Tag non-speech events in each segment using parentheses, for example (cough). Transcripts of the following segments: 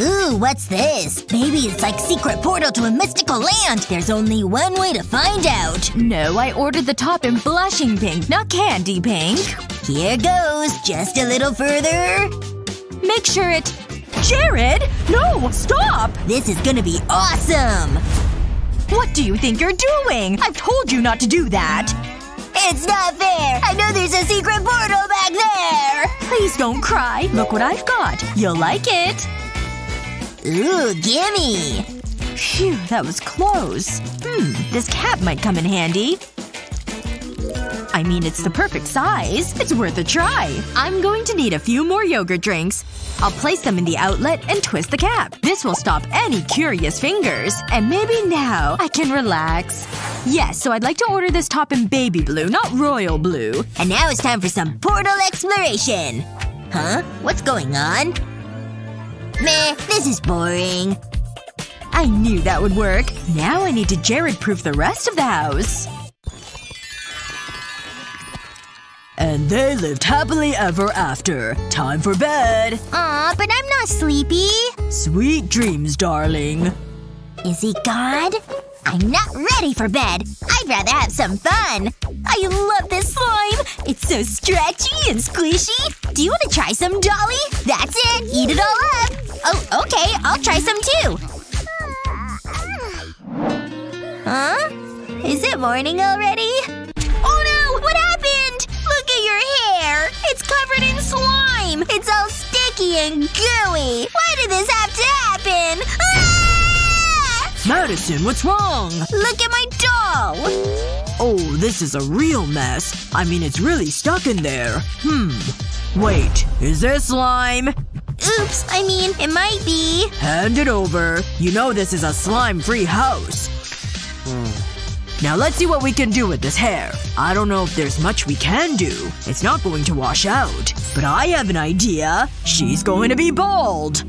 Ooh, what's this? Maybe it's like secret portal to a mystical land. There's only one way to find out. No, I ordered the top in blushing pink, not candy pink. Here goes. Just a little further. Make sure it… Jared! No! Stop! This is gonna be awesome! What do you think you're doing? I've told you not to do that! It's not fair! I know there's a secret portal back there! Please don't cry. Look what I've got. You'll like it. Ooh, gimme! Phew, that was close. Hmm, this cap might come in handy. I mean, it's the perfect size. It's worth a try. I'm going to need a few more yogurt drinks. I'll place them in the outlet and twist the cap. This will stop any curious fingers. And maybe now I can relax. Yes, so I'd like to order this top in baby blue, not royal blue. And now it's time for some portal exploration! Huh? What's going on? Meh, this is boring. I knew that would work. Now I need to Jared-proof the rest of the house. And they lived happily ever after. Time for bed. Aw, but I'm not sleepy. Sweet dreams, darling. Is he God? I'm not ready for bed. I'd rather have some fun. I love this slime. It's so stretchy and squishy. Do you want to try some, Dolly? That's it. Eat it all up. Oh, okay. I'll try some too. Huh? Is it morning already? Oh no! What happened? Look at your hair! It's covered in slime! It's all sticky and gooey! Why did this have to happen? Ah! Madison, what's wrong? Look at my doll! Oh, this is a real mess. I mean, it's really stuck in there. Hmm. Wait. Is this slime? Oops. I mean, it might be. Hand it over. You know this is a slime-free house. Now let's see what we can do with this hair. I don't know if there's much we can do. It's not going to wash out. But I have an idea. She's going to be bald.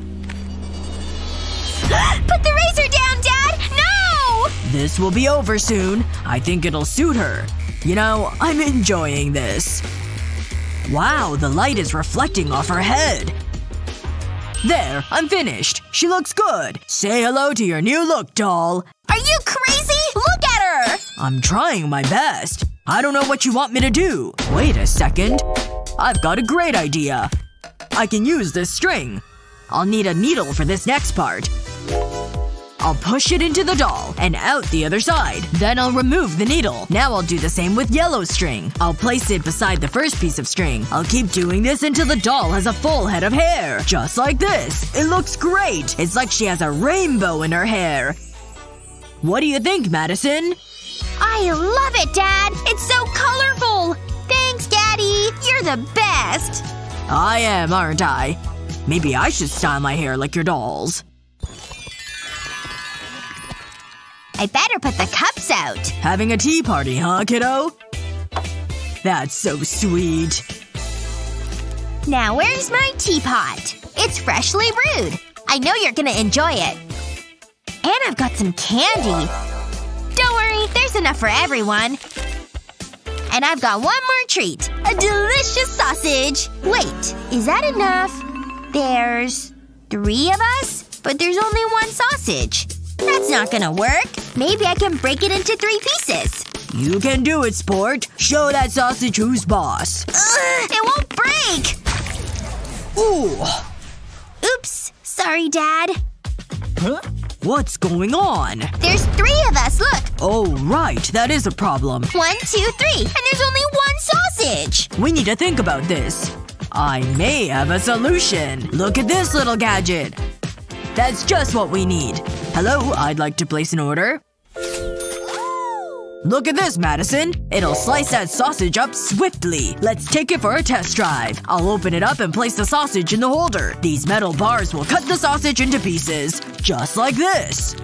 (gasps) Put the razor down, Dad! No! This will be over soon. I think it'll suit her. You know, I'm enjoying this. Wow, the light is reflecting off her head. There, I'm finished. She looks good. Say hello to your new look, doll. Are you crazy? Look at her! I'm trying my best. I don't know what you want me to do. Wait a second. I've got a great idea. I can use this string. I'll need a needle for this next part. I'll push it into the doll, and out the other side. Then I'll remove the needle. Now I'll do the same with yellow string. I'll place it beside the first piece of string. I'll keep doing this until the doll has a full head of hair. Just like this. It looks great! It's like she has a rainbow in her hair. What do you think, Madison? I love it, Dad! It's so colorful! Thanks, Daddy! You're the best! I am, aren't I? Maybe I should style my hair like your doll's. I better put the cups out. Having a tea party, huh, kiddo? That's so sweet. Now where's my teapot? It's freshly brewed. I know you're gonna enjoy it. And I've got some candy. Don't worry, there's enough for everyone. And I've got one more treat. A delicious sausage. Wait, is that enough? There's… three of us? But there's only one sausage. That's not gonna work. Maybe I can break it into three pieces. You can do it, sport. Show that sausage who's boss. Ugh, it won't break! Ooh. Oops. Sorry, Dad. Huh? What's going on? There's three of us, look! Oh, right. That is a problem. One, two, three. And there's only one sausage! We need to think about this. I may have a solution. Look at this little gadget. That's just what we need. Hello, I'd like to place an order. Look at this, Madison. It'll slice that sausage up swiftly. Let's take it for a test drive. I'll open it up and place the sausage in the holder. These metal bars will cut the sausage into pieces. Just like this.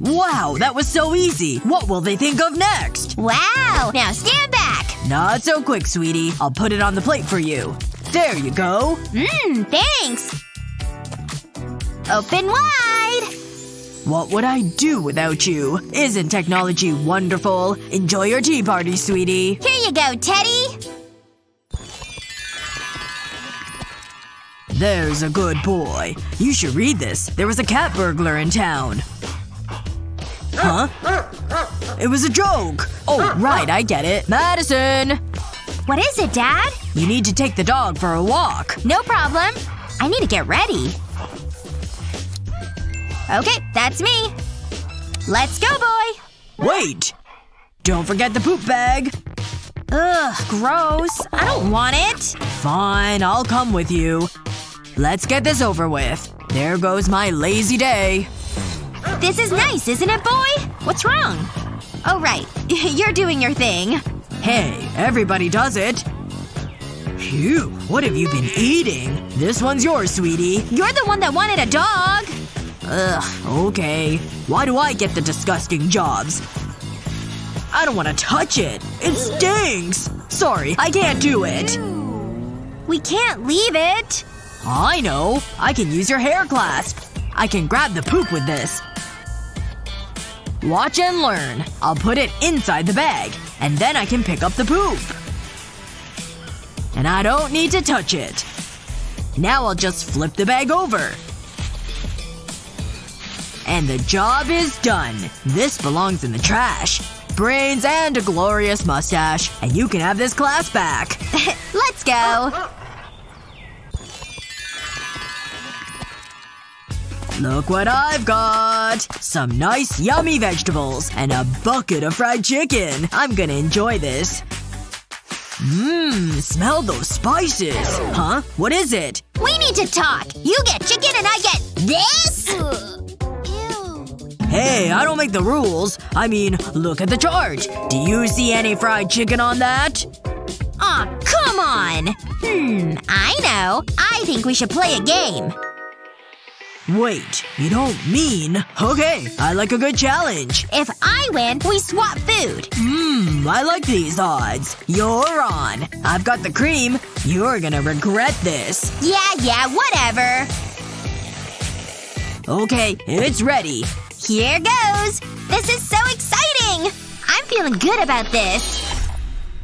Wow, that was so easy. What will they think of next? Wow! Now stand back! Not so quick, sweetie. I'll put it on the plate for you. There you go. Mmm, thanks! Open wide! What would I do without you? Isn't technology wonderful? Enjoy your tea party, sweetie. Here you go, Teddy! There's a good boy. You should read this. There was a cat burglar in town. Huh? It was a joke! Oh, right, I get it. Madison! What is it, Dad? You need to take the dog for a walk. No problem. I need to get ready. Okay, that's me. Let's go, boy! Wait! Don't forget the poop bag. Ugh, gross. I don't want it. Fine, I'll come with you. Let's get this over with. There goes my lazy day. This is nice, isn't it, boy? What's wrong? Oh, right. (laughs) You're doing your thing. Hey, everybody does it. Phew, what have you been eating? This one's yours, sweetie. You're the one that wanted a dog. Ugh, okay. Why do I get the disgusting jobs? I don't want to touch it. It stinks. Sorry, I can't do it. We can't leave it. I know. I can use your hair clasp. I can grab the poop with this. Watch and learn. I'll put it inside the bag. And then I can pick up the poop. And I don't need to touch it. Now I'll just flip the bag over. And the job is done. This belongs in the trash. Brains and a glorious mustache. And you can have this class back. (laughs) Let's go. Look what I've got! Some nice yummy vegetables. And a bucket of fried chicken. I'm gonna enjoy this. Mmm, smell those spices. Huh? What is it? We need to talk. You get chicken and I get this? Hey, I don't make the rules. I mean, look at the chart. Do you see any fried chicken on that? Aw, oh, come on! Hmm, I know. I think we should play a game. Wait, you don't mean… Okay, I like a good challenge. If I win, we swap food. Mmm, I like these odds. You're on. I've got the cream. You're gonna regret this. Yeah, yeah, whatever. Okay, it's ready. Here goes! This is so exciting! I'm feeling good about this.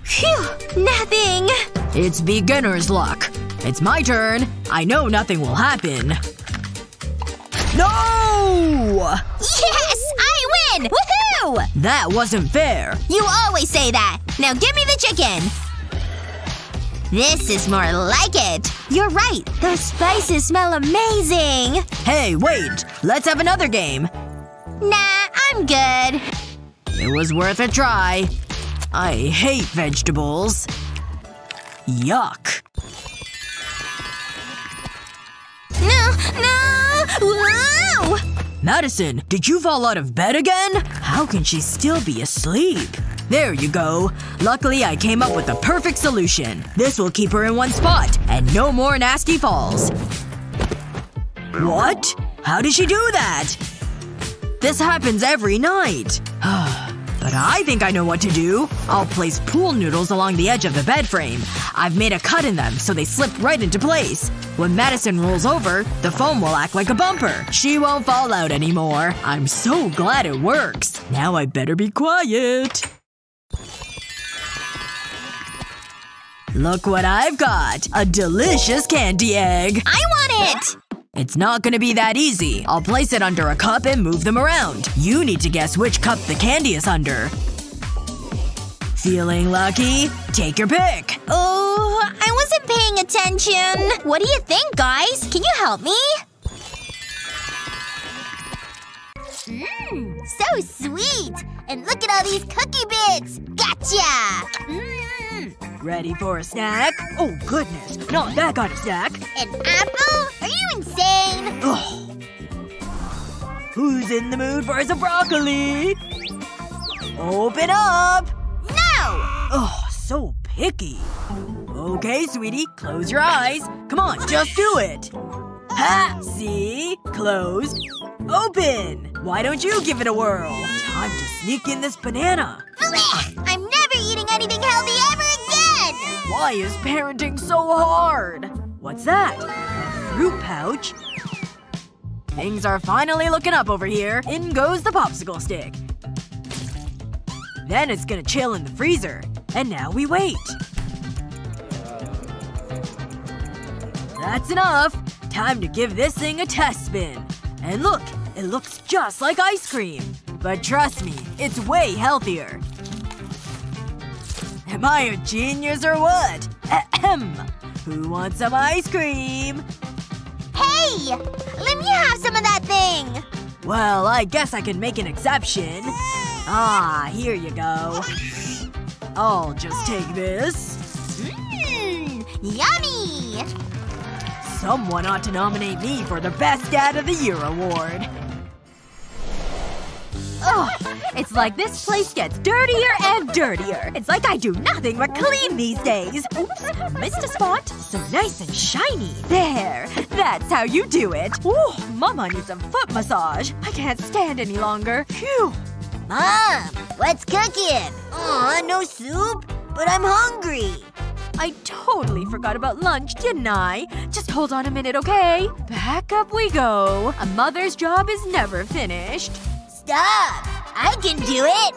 Phew. Nothing. It's beginner's luck. It's my turn. I know nothing will happen. No! Yes! I win! Woohoo! That wasn't fair. You always say that. Now give me the chicken. This is more like it. You're right. Those spices smell amazing. Hey, wait. Let's have another game. Nah, I'm good. It was worth a try. I hate vegetables. Yuck. No, no! Whoa! Madison, did you fall out of bed again? How can she still be asleep? There you go. Luckily I came up with the perfect solution. This will keep her in one spot, and no more nasty falls. What? How did she do that? This happens every night. (sighs) (sighs) I think I know what to do. I'll place pool noodles along the edge of the bed frame. I've made a cut in them so they slip right into place. When Madison rolls over, the foam will act like a bumper. She won't fall out anymore. I'm so glad it works. Now I better be quiet. Look what I've got. A delicious candy egg. I want it! It's not gonna be that easy. I'll place it under a cup and move them around. You need to guess which cup the candy is under. Feeling lucky? Take your pick. Oh, I wasn't paying attention. What do you think, guys? Can you help me? Mmm, so sweet! And look at all these cookie bits! Gotcha! Mmm. Ready for a snack? Oh goodness, not that kind of snack. An apple? Are you insane? Ugh. Who's in the mood for some broccoli? Open up! No! Oh, so picky. Okay, sweetie, close your eyes. Come on, just do it. Ha! See? Closed. Open! Why don't you give it a whirl? Time to sneak in this banana. Blech! I'm never eating anything healthy ever again! Why is parenting so hard? What's that? A fruit pouch? Things are finally looking up over here. In goes the popsicle stick. Then it's gonna chill in the freezer. And now we wait. That's enough. Time to give this thing a test spin. And look, it looks just like ice cream. But trust me, it's way healthier. Am I a genius or what? Ahem. Who wants some ice cream? Hey! Let me have some of that thing! Well, I guess I can make an exception. Ah, here you go. I'll just take this. Mmm! Yummy! Someone ought to nominate me for the Best Dad of the Year award. Oh, it's like this place gets dirtier and dirtier. It's like I do nothing but clean these days. Oops, missed a spot. So nice and shiny. There. That's how you do it. Ooh, mama needs a foot massage. I can't stand any longer. Phew. Mom! What's cooking? Aw, no soup? But I'm hungry! I totally forgot about lunch, didn't I? Just hold on a minute, okay? Back up we go. A mother's job is never finished. Stop! I can do it!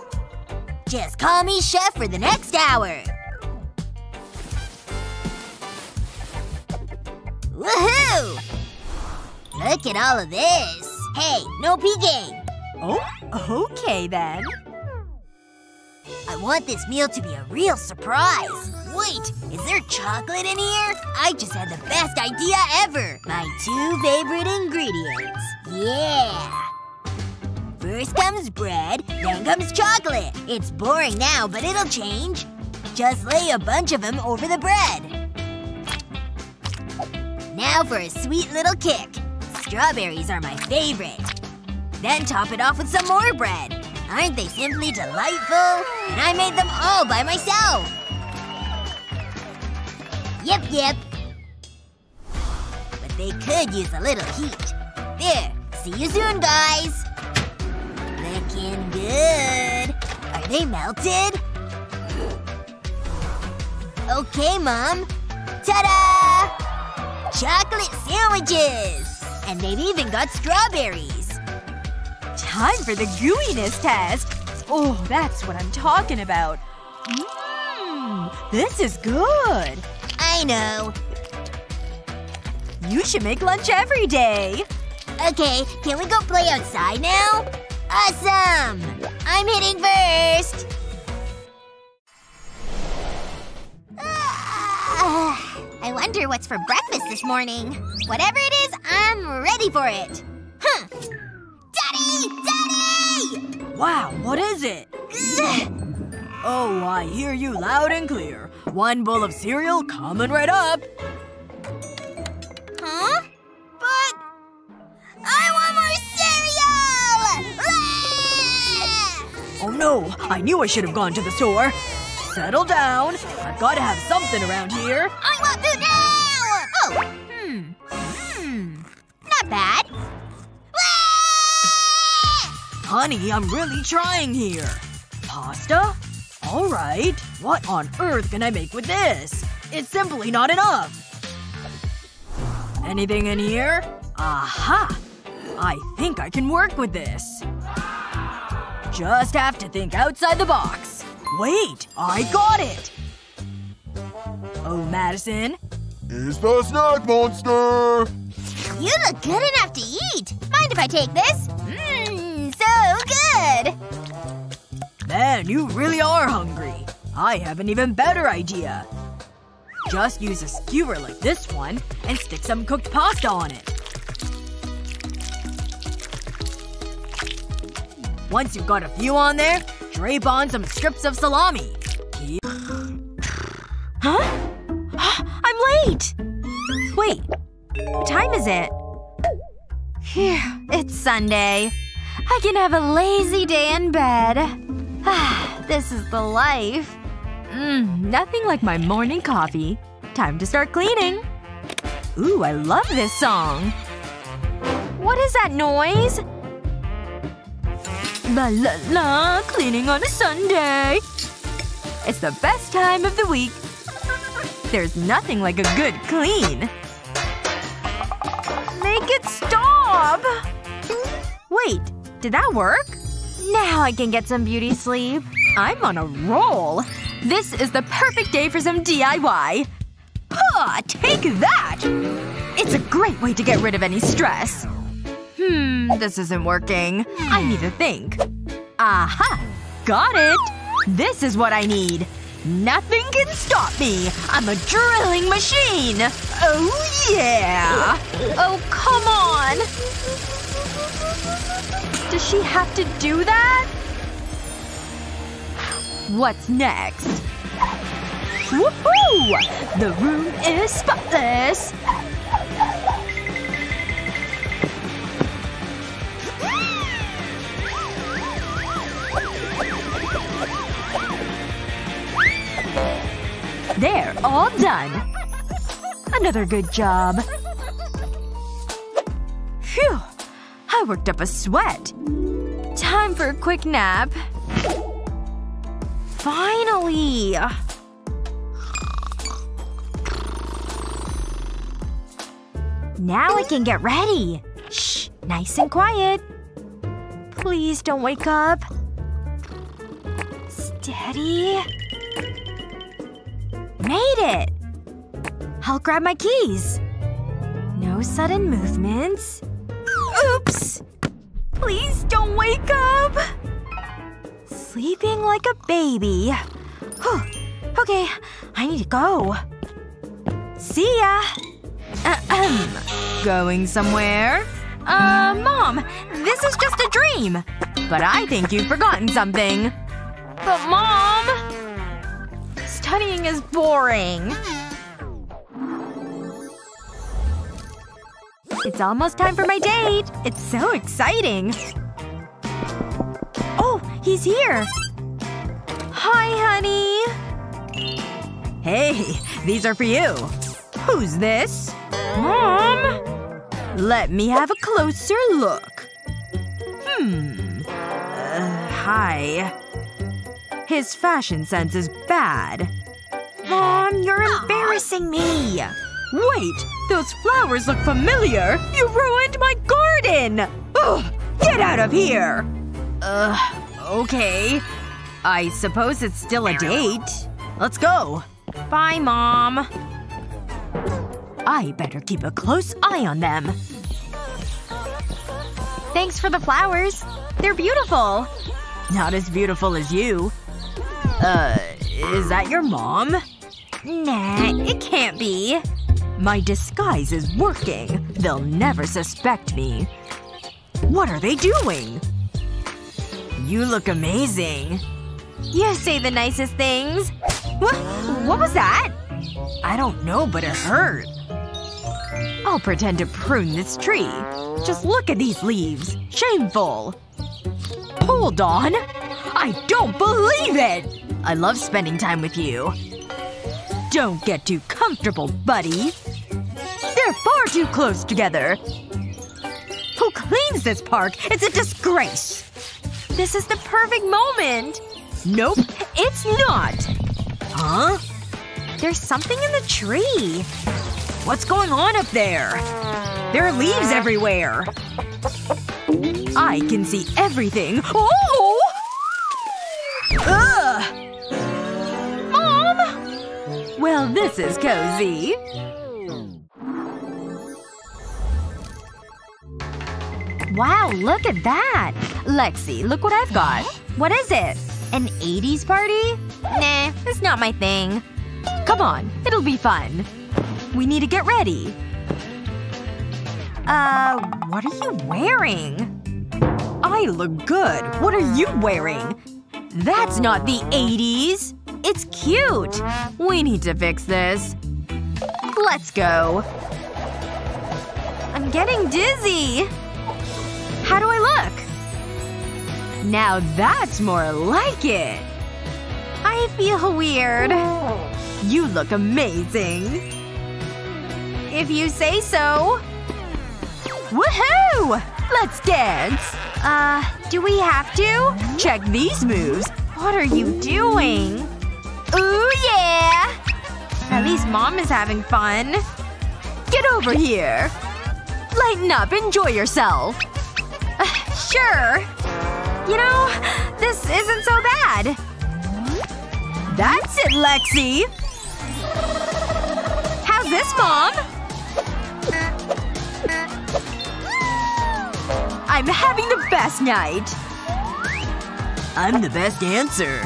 Just call me chef for the next hour. Woohoo! Look at all of this. Hey, no peeking! Oh, okay then. I want this meal to be a real surprise. Wait, is there chocolate in here? I just had the best idea ever! My two favorite ingredients. Yeah! First comes bread, then comes chocolate. It's boring now, but it'll change. Just lay a bunch of them over the bread. Now for a sweet little kick. Strawberries are my favorite. Then top it off with some more bread. Aren't they simply delightful? And I made them all by myself! Yep, yep. But they could use a little heat. There. See you soon, guys! Looking good. Are they melted? Okay, Mom. Ta-da! Chocolate sandwiches! And they've even got strawberries. Time for the gooiness test. Oh, that's what I'm talking about. Mmm. This is good. I know. You should make lunch every day. Okay, can we go play outside now? Awesome! I'm hitting first! Ah, I wonder what's for breakfast this morning. Whatever it is, I'm ready for it. Huh. Daddy! Daddy! Wow, what is it? Oh, I hear you loud and clear. One bowl of cereal coming right up. Huh? But… I want more cereal! Oh no, I knew I should have gone to the store. Settle down. I've gotta have something around here. I want food now! Oh. Hmm. Hmm. Not bad. Honey, I'm really trying here. Pasta? Alright. What on earth can I make with this? It's simply not enough. Anything in here? Aha! I think I can work with this. Just have to think outside the box. Wait! I got it! Oh, Madison? Is the snack monster! You look good enough to eat. Mind if I take this? Mmm, so good! Man, you really are hungry. I have an even better idea. Just use a skewer like this one and stick some cooked pasta on it. Once you've got a few on there, drape on some strips of salami. Keep Huh? I'm late! Wait. What time is it? Phew. It's Sunday. I can have a lazy day in bed. Ah, this is the life. Mmm, nothing like my morning coffee. Time to start cleaning. Ooh, I love this song. What is that noise? La la la, cleaning on a Sunday. It's the best time of the week. There's nothing like a good clean. Make it stop! Wait, did that work? Now I can get some beauty sleep. I'm on a roll. This is the perfect day for some DIY. Huh, take that! It's a great way to get rid of any stress. Hmm, this isn't working. I need to think. Aha! Got it! This is what I need. Nothing can stop me! I'm a drilling machine! Oh yeah! Oh, come on! Does she have to do that? What's next? Woohoo! The room is spotless! There, all done. Another good job. Phew. I worked up a sweat. Time for a quick nap. Finally! Now I can get ready. Shh. Nice and quiet. Please don't wake up. Steady. Made it! I'll grab my keys. No sudden movements. Oops! Please don't wake up! Sleeping like a baby. Whew. Okay, I need to go. See ya! Ahem. Going somewhere? Uh, Mom, this is just a dream. But I think you've forgotten something. But Mom! Studying is boring. It's almost time for my date. It's so exciting. Oh, he's here. Hi, honey. Hey, these are for you. Who's this? Mom? Let me have a closer look. Hmm. Uh, hi. His fashion sense is bad. Mom, you're embarrassing me! Wait! Those flowers look familiar! You ruined my garden! Ugh! Get out of here! Ugh. Okay. I suppose it's still a date. Let's go. Bye, Mom. I better keep a close eye on them. Thanks for the flowers. They're beautiful. Not as beautiful as you. Uh, is that your mom? Nah, it can't be. My disguise is working. They'll never suspect me. What are they doing? You look amazing. You say the nicest things. What? What was that? I don't know, but it hurt. I'll pretend to prune this tree. Just look at these leaves. Shameful. Hold on. I don't believe it! I love spending time with you. Don't get too comfortable, buddy. They're far too close together. Who cleans this park? It's a disgrace! This is the perfect moment! Nope, it's not! Huh? There's something in the tree. What's going on up there? There are leaves everywhere. I can see everything. Oh! Ugh! Well, this is cozy. Wow, look at that! Lexi, look what I've got. What is it? An 80s party? Nah, it's not my thing. Come on, it'll be fun. We need to get ready. Uh, what are you wearing? I look good. What are you wearing? That's not the 80s! It's cute! We need to fix this. Let's go. I'm getting dizzy. How do I look? Now that's more like it. I feel weird. You look amazing. If you say so. Woohoo! Let's dance! Uh, do we have to? Check these moves. What are you doing? Ooh yeah! At least mom is having fun. Get over here. Lighten up, enjoy yourself. Uh, sure. You know, this isn't so bad. That's it, Lexi! How's this, mom? I'm having the best night. I'm the best dancer.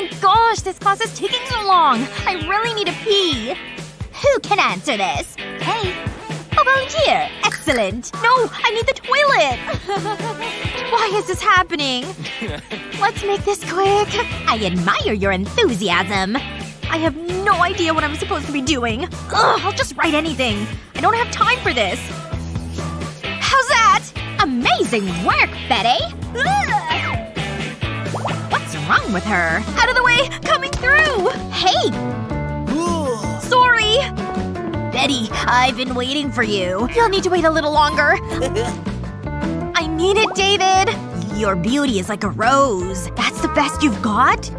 My gosh, this class is taking so long. I really need to pee. Who can answer this? Hey. A volunteer. Excellent. No, I need the toilet. (laughs) Why is this happening? (laughs) Let's make this quick. I admire your enthusiasm. I have no idea what I'm supposed to be doing. Ugh, I'll just write anything. I don't have time for this. How's that? Amazing work, Betty! Ugh. Wrong with her? Out of the way! Coming through! Hey! Sorry! Betty, I've been waiting for you. You'll need to wait a little longer. (laughs) I need it, David! Your beauty is like a rose. That's the best you've got?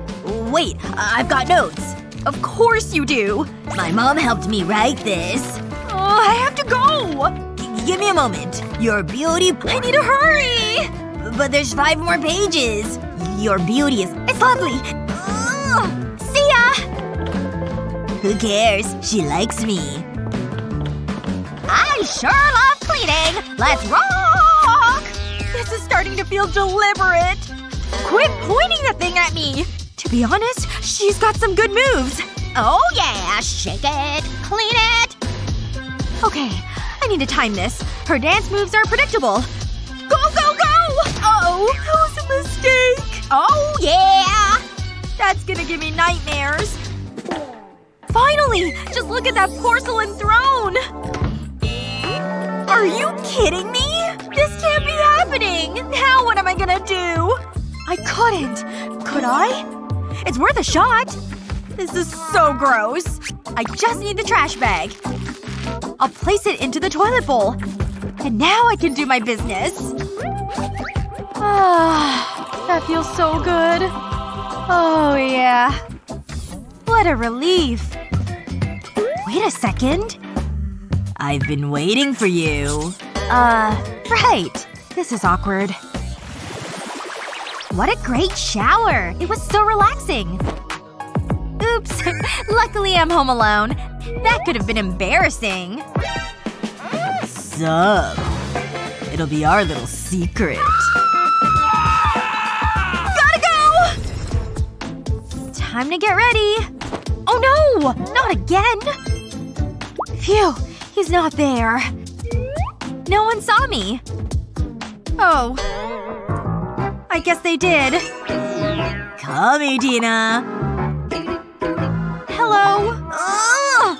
Wait, I've got notes. Of course you do. My mom helped me write this. Oh, I have to go! G give me a moment. Your beauty- I need to hurry! But there's five more pages. Your beauty is- It's! Ugh. See ya! Who cares? She likes me. I sure love cleaning! Let's rock! This is starting to feel deliberate. Quit pointing the thing at me! To be honest, she's got some good moves. Oh yeah, shake it, clean it. Okay, I need to time this. Her dance moves are predictable. Go, go, go! Uh-oh, that was a mistake. Oh yeah! That's gonna give me nightmares. Finally! Just look at that porcelain throne! Are you kidding me? This can't be happening! Now what am I gonna do? I couldn't. Could I? It's worth a shot. This is so gross. I just need the trash bag. I'll place it into the toilet bowl. And now I can do my business. (sighs) Ah. That feels so good. Oh yeah. What a relief. Wait a second. I've been waiting for you. Uh, right. This is awkward. What a great shower! It was so relaxing. Oops. (laughs) Luckily I'm home alone. That could have been embarrassing. Sup? It'll be our little secret. Time to get ready. Oh no! Not again! Phew. He's not there. No one saw me. Oh. I guess they did. Call me, Tina. Hello. Ugh.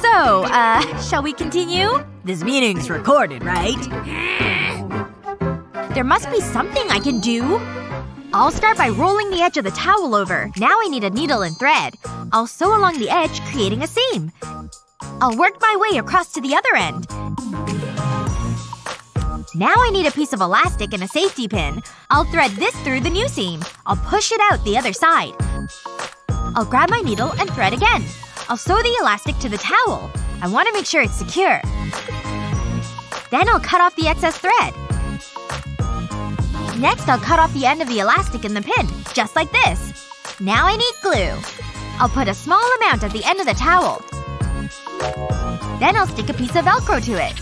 So, uh, shall we continue? This meeting's recorded, right? There must be something I can do. I'll start by rolling the edge of the towel over. Now I need a needle and thread. I'll sew along the edge, creating a seam. I'll work my way across to the other end. Now I need a piece of elastic and a safety pin. I'll thread this through the new seam. I'll push it out the other side. I'll grab my needle and thread again. I'll sew the elastic to the towel. I want to make sure it's secure. Then I'll cut off the excess thread. Next I'll cut off the end of the elastic in the pin, just like this. Now I need glue. I'll put a small amount at the end of the towel. Then I'll stick a piece of velcro to it.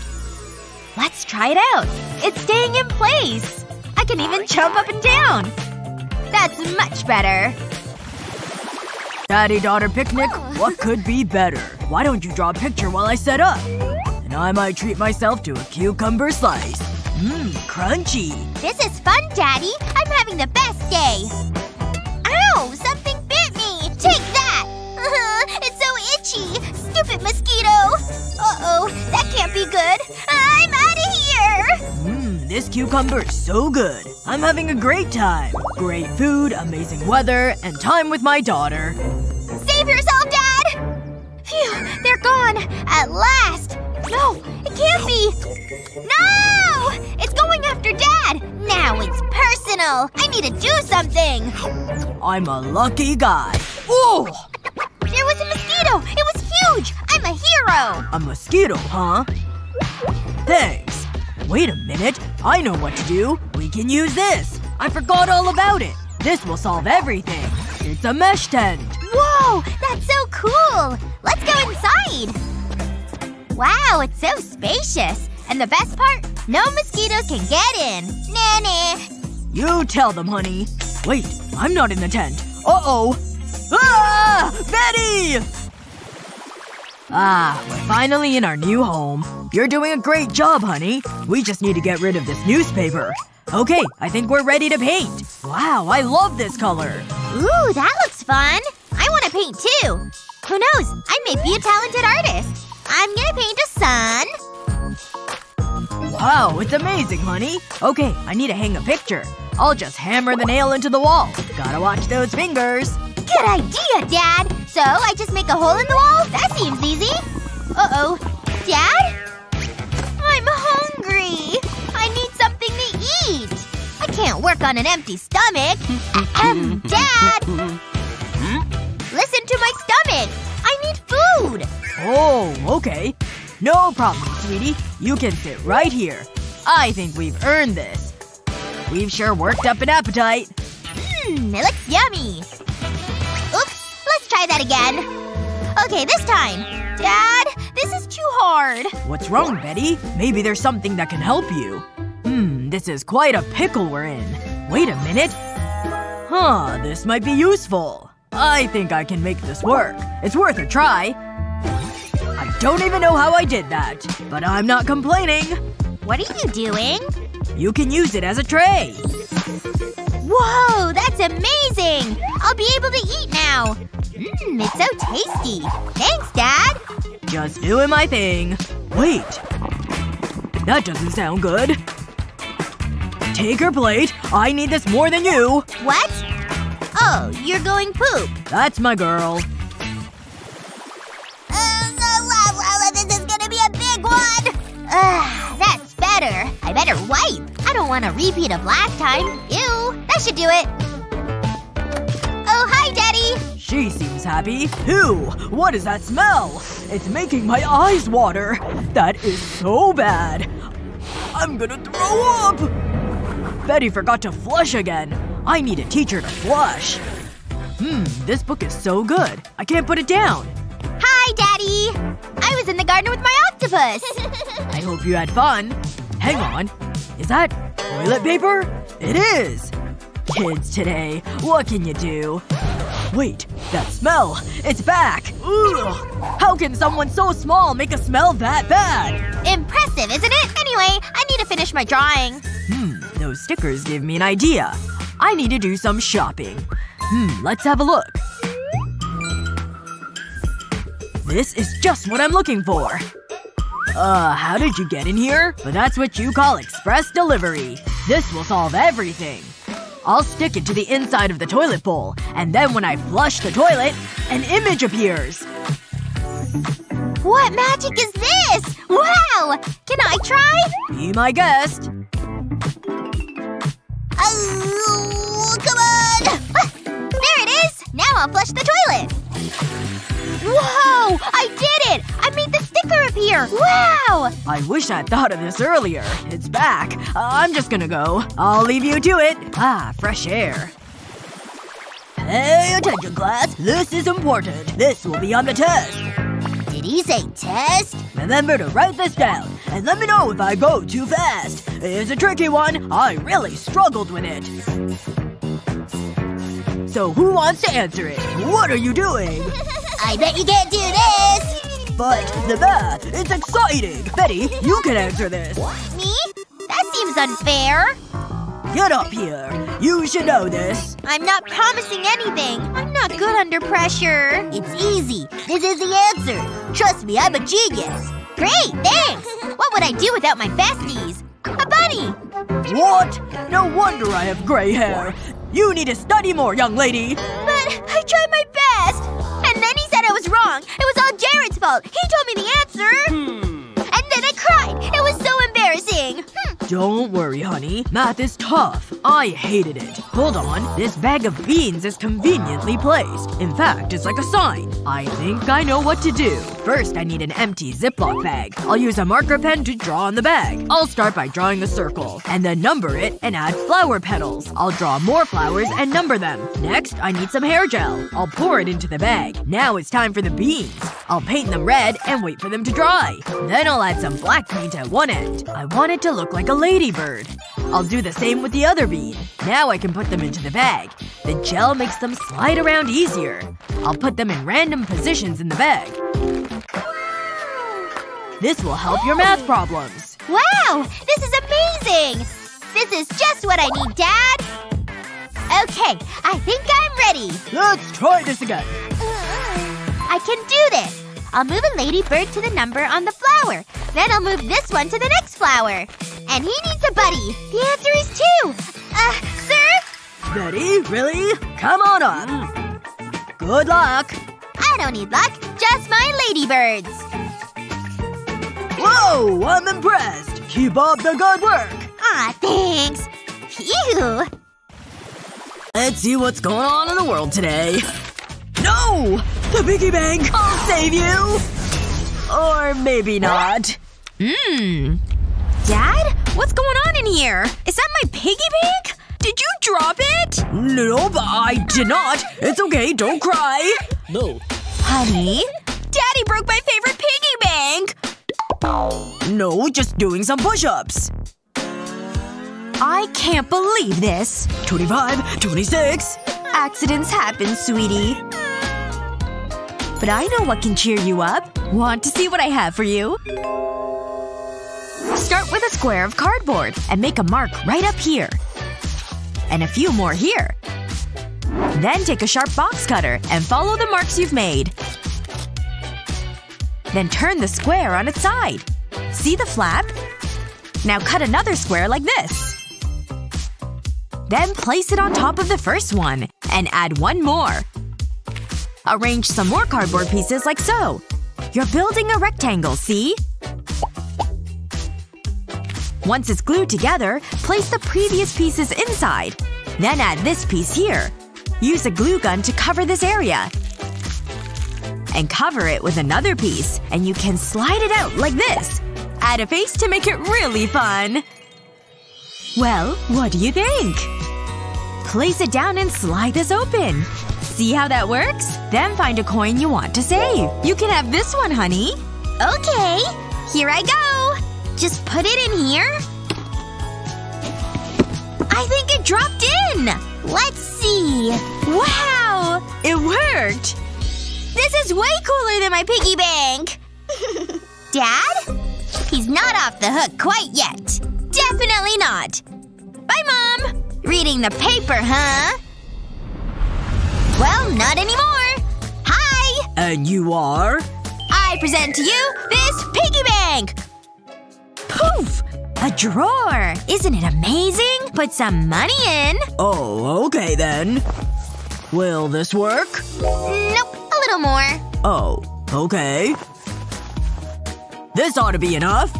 Let's try it out. It's staying in place! I can even jump up and down! That's much better. Daddy-daughter picnic? (laughs) What could be better? Why don't you draw a picture while I set up? And I might treat myself to a cucumber slice. Mmm, crunchy. This is fun, Daddy. I'm having the best day. Ow! Something bit me! Take that! (laughs) it's so itchy! Stupid mosquito! Uh-oh. That can't be good. I'm out of here! Mmm, this cucumber is so good. I'm having a great time. Great food, amazing weather, and time with my daughter. Save yourself, Dad! Phew, they're gone. At last. No, it can't be. No! It's going after Dad. Now it's personal. I need to do something. I'm a lucky guy. Ooh! There was a mosquito. It was huge. I'm a hero. A mosquito, huh? Thanks. Wait a minute. I know what to do. We can use this. I forgot all about it. This will solve everything. It's a mesh tent. Whoa! That's so cool! Let's go inside! Wow, it's so spacious. And the best part? No mosquitoes can get in. Nah, nah. You tell them, honey. Wait, I'm not in the tent. Uh-oh. Ah! Betty! Ah, we're finally in our new home. You're doing a great job, honey. We just need to get rid of this newspaper. Okay, I think we're ready to paint. Wow, I love this color. Ooh, that looks fun. I want to paint too. Who knows? I may be a talented artist. I'm gonna paint a sun. Wow, it's amazing, honey. Okay, I need to hang a picture. I'll just hammer the nail into the wall. Gotta watch those fingers. Good idea, Dad! So, I just make a hole in the wall? That seems easy. Uh-oh. Dad? I'm hungry. I need something to eat. I can't work on an empty stomach. Ahem, Dad! (laughs) Hmm? Listen to my stomach. I need food. Oh, okay. No problem, sweetie. You can sit right here. I think we've earned this. We've sure worked up an appetite. Mmm, it looks yummy. Oops. Let's try that again. Okay, this time. Dad, this is too hard. What's wrong, Betty? Maybe there's something that can help you. Hmm, this is quite a pickle we're in. Wait a minute. Huh, this might be useful. I think I can make this work. It's worth a try. I don't even know how I did that. But I'm not complaining. What are you doing? You can use it as a tray. Whoa, that's amazing! I'll be able to eat now. Mmm, it's so tasty. Thanks, Dad. Just doing my thing. Wait. That doesn't sound good. Take her plate. I need this more than you. What? Oh, you're going poop. That's my girl. Uh, this is gonna be a big one! Ugh, that's better. I better wipe. I don't want a repeat of last time. Ew. That should do it. Oh, hi, Daddy! She seems happy. Ew! What is that smell? It's making my eyes water. That is so bad. I'm gonna throw up! Betty forgot to flush again. I need a teacher to flush. Hmm, this book is so good. I can't put it down. Hi, Daddy! I was in the garden with my octopus! I hope you had fun. Hang on. Is that toilet paper? It is! Kids today, what can you do? Wait, that smell! It's back! Ugh! How can someone so small make a smell that bad? Impressive, isn't it? Anyway, I need to finish my drawing. Hmm, those stickers give me an idea. I need to do some shopping. Hmm, let's have a look. This is just what I'm looking for. Uh, how did you get in here? But that's what you call express delivery. This will solve everything. I'll stick it to the inside of the toilet bowl, and then when I flush the toilet, an image appears. What magic is this? Wow! Can I try? Be my guest. Oh, come on! Ah, there it is! Now I'll flush the toilet. Whoa! I did it! I made the sticker appear! Wow! I wish I'd thought of this earlier. It's back. Uh, I'm just gonna go. I'll leave you to it. Ah, fresh air. Pay attention, class. This is important. This will be on the test. Did he say test? Remember to write this down, and let me know if I go too fast. It's a tricky one. I really struggled with it. So who wants to answer it? What are you doing? (laughs) I bet you can't do this! But the math, it's exciting! Betty, you can answer this. Me? That seems unfair. Get up here. You should know this. I'm not promising anything. I'm not good under pressure. It's easy. This is the answer. Trust me, I'm a genius. Great, thanks! What would I do without my besties? A bunny! What? No wonder I have gray hair. You need to study more, young lady. But I tried my best! And then he said I was wrong. It was all Jared's fault. He told me the answer. Hmm. And then I cried. It was so. Don't worry, honey. Math is tough. I hated it. Hold on. This bag of beans is conveniently placed. In fact, it's like a sign. I think I know what to do. First, I need an empty Ziploc bag. I'll use a marker pen to draw on the bag. I'll start by drawing a circle. And then number it and add flower petals. I'll draw more flowers and number them. Next, I need some hair gel. I'll pour it into the bag. Now it's time for the beans. I'll paint them red and wait for them to dry. Then I'll add some black paint at one end. I want it to look like a ladybird. I'll do the same with the other bean. Now I can put them into the bag. The gel makes them slide around easier. I'll put them in random positions in the bag. This will help your math problems. Wow! This is amazing! This is just what I need, Dad! Okay, I think I'm ready. Let's try this again. I can do this! I'll move a ladybird to the number on the flower. Then I'll move this one to the next flower. And he needs a buddy. The answer is two! Uh, sir? Ready? Really? Come on up. Good luck. I don't need luck. Just my ladybirds. Whoa! I'm impressed. Keep up the good work. Aw, thanks. Phew. Let's see what's going on in the world today. No! The piggy bank! I'll save you! Or maybe not. Mmm. Dad? What's going on in here? Is that my piggy bank? Did you drop it? Nope, I did not. It's okay, don't cry. No. Honey? Daddy broke my favorite piggy bank! No, just doing some push-ups. I can't believe this. 25, 26. Accidents happen, sweetie. But I know what can cheer you up. Want to see what I have for you? Start with a square of cardboard and make a mark right up here. And a few more here. Then take a sharp box cutter and follow the marks you've made. Then turn the square on its side. See the flap? Now cut another square like this. Then place it on top of the first one. And add one more. Arrange some more cardboard pieces like so. You're building a rectangle, see? Once it's glued together, place the previous pieces inside. Then add this piece here. Use a glue gun to cover this area. And cover it with another piece, and you can slide it out like this. Add a face to make it really fun. Well, what do you think? Place it down and slide this open. See how that works? Then find a coin you want to save. You can have this one, honey. Okay. Here I go. Just put it in here. I think it dropped in. Let's see. Wow! It worked! This is way cooler than my piggy bank. (laughs) Dad? He's not off the hook quite yet. Definitely not. Bye, Mom. Reading the paper, huh? Well, not anymore. Hi! And you are? I present to you this piggy bank! Poof! A drawer! Isn't it amazing? Put some money in. Oh, okay then. Will this work? Nope, a little more. Oh, okay. This ought to be enough.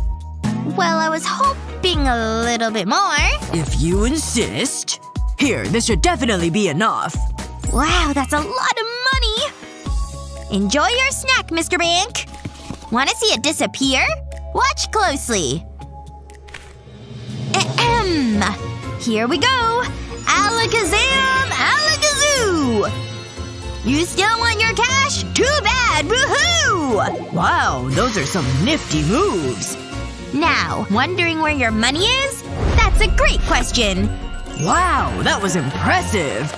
Well, I was hoping a little bit more. If you insist. Here, this should definitely be enough. Wow, that's a lot of money! Enjoy your snack, Mr. Bank. Want to see it disappear? Watch closely. Ahem. Here we go. Alakazam, alakazoo! You still want your cash? Too bad, woohoo! Wow, those are some nifty moves. Now, wondering where your money is? That's a great question. Wow, that was impressive.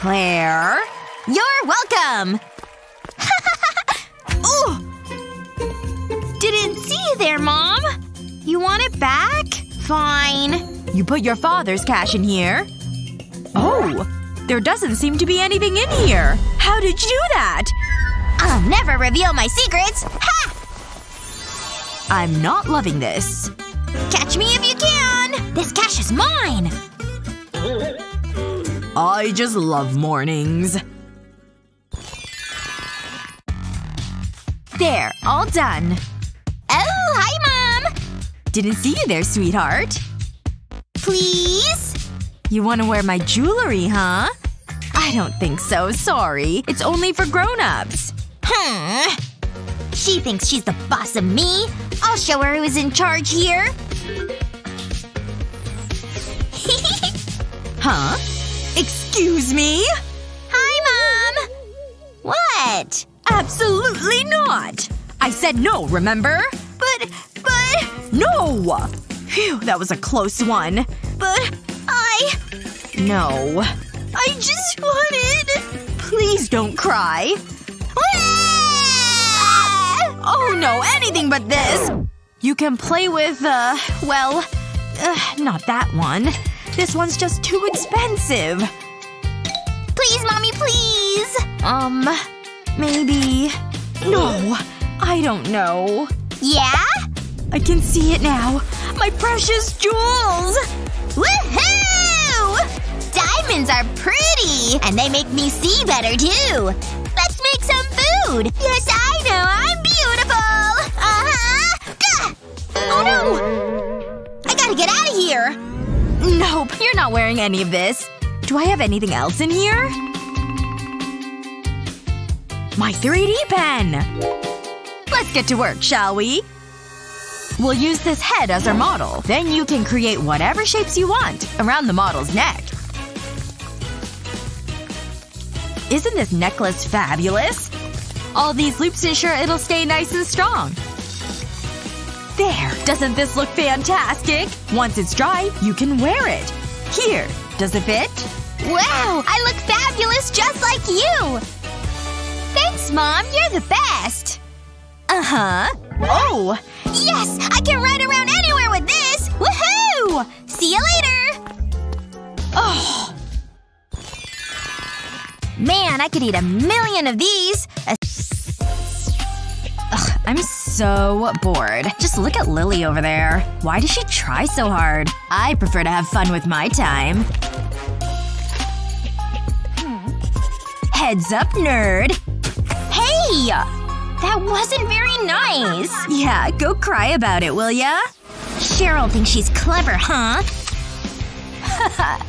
Claire? You're welcome! (laughs) oh! Didn't see you there, Mom. You want it back? Fine. You put your father's cash in here. Oh! There doesn't seem to be anything in here. How did you do that? I'll never reveal my secrets. Ha! I'm not loving this. Catch me if you can! This cash is mine! I just love mornings. There, all done. Oh, hi, Mom! Didn't see you there, sweetheart. Please? You wanna wear my jewelry, huh? I don't think so. Sorry. It's only for grown-ups. Hmm. She thinks she's the boss of me. I'll show her who's in charge here. (laughs) Huh? Excuse me? Hi, Mom! What? Absolutely not! I said no, remember? But… but… No! Phew, that was a close one. but… I… No. I just wanted… Please don't cry. Oh no, anything but this! You can play with, uh, well, uh, not that one. This one's just too expensive. Please, Mommy, please! Um, maybe… No. I don't know. Yeah? I can see it now. My precious jewels! Woohoo! Diamonds are pretty! And they make me see better, too. Let's make some food! Yes, I know, I'm beautiful! Uh-huh! Oh no! I gotta get out of here! Nope, you're not wearing any of this. Do I have anything else in here? My 3D pen! Let's get to work, shall we? We'll use this head as our model. Then you can create whatever shapes you want around the model's neck. Isn't this necklace fabulous? All these loops ensure it'll stay nice and strong. There! Doesn't this look fantastic? Once it's dry, you can wear it. Here. Does it fit? Wow! I look fabulous just like you! Thanks, Mom. You're the best! Uh-huh. Oh! Yes! I can ride around anywhere with this! Woohoo! See you later! Oh! Man, I could eat a million of these! Ugh, I'm so bored. Just look at Lily over there. Why does she try so hard? I prefer to have fun with my time. Heads up, nerd. Hey! That wasn't very nice. Yeah, go cry about it, will ya? Cheryl thinks she's clever, huh? (laughs)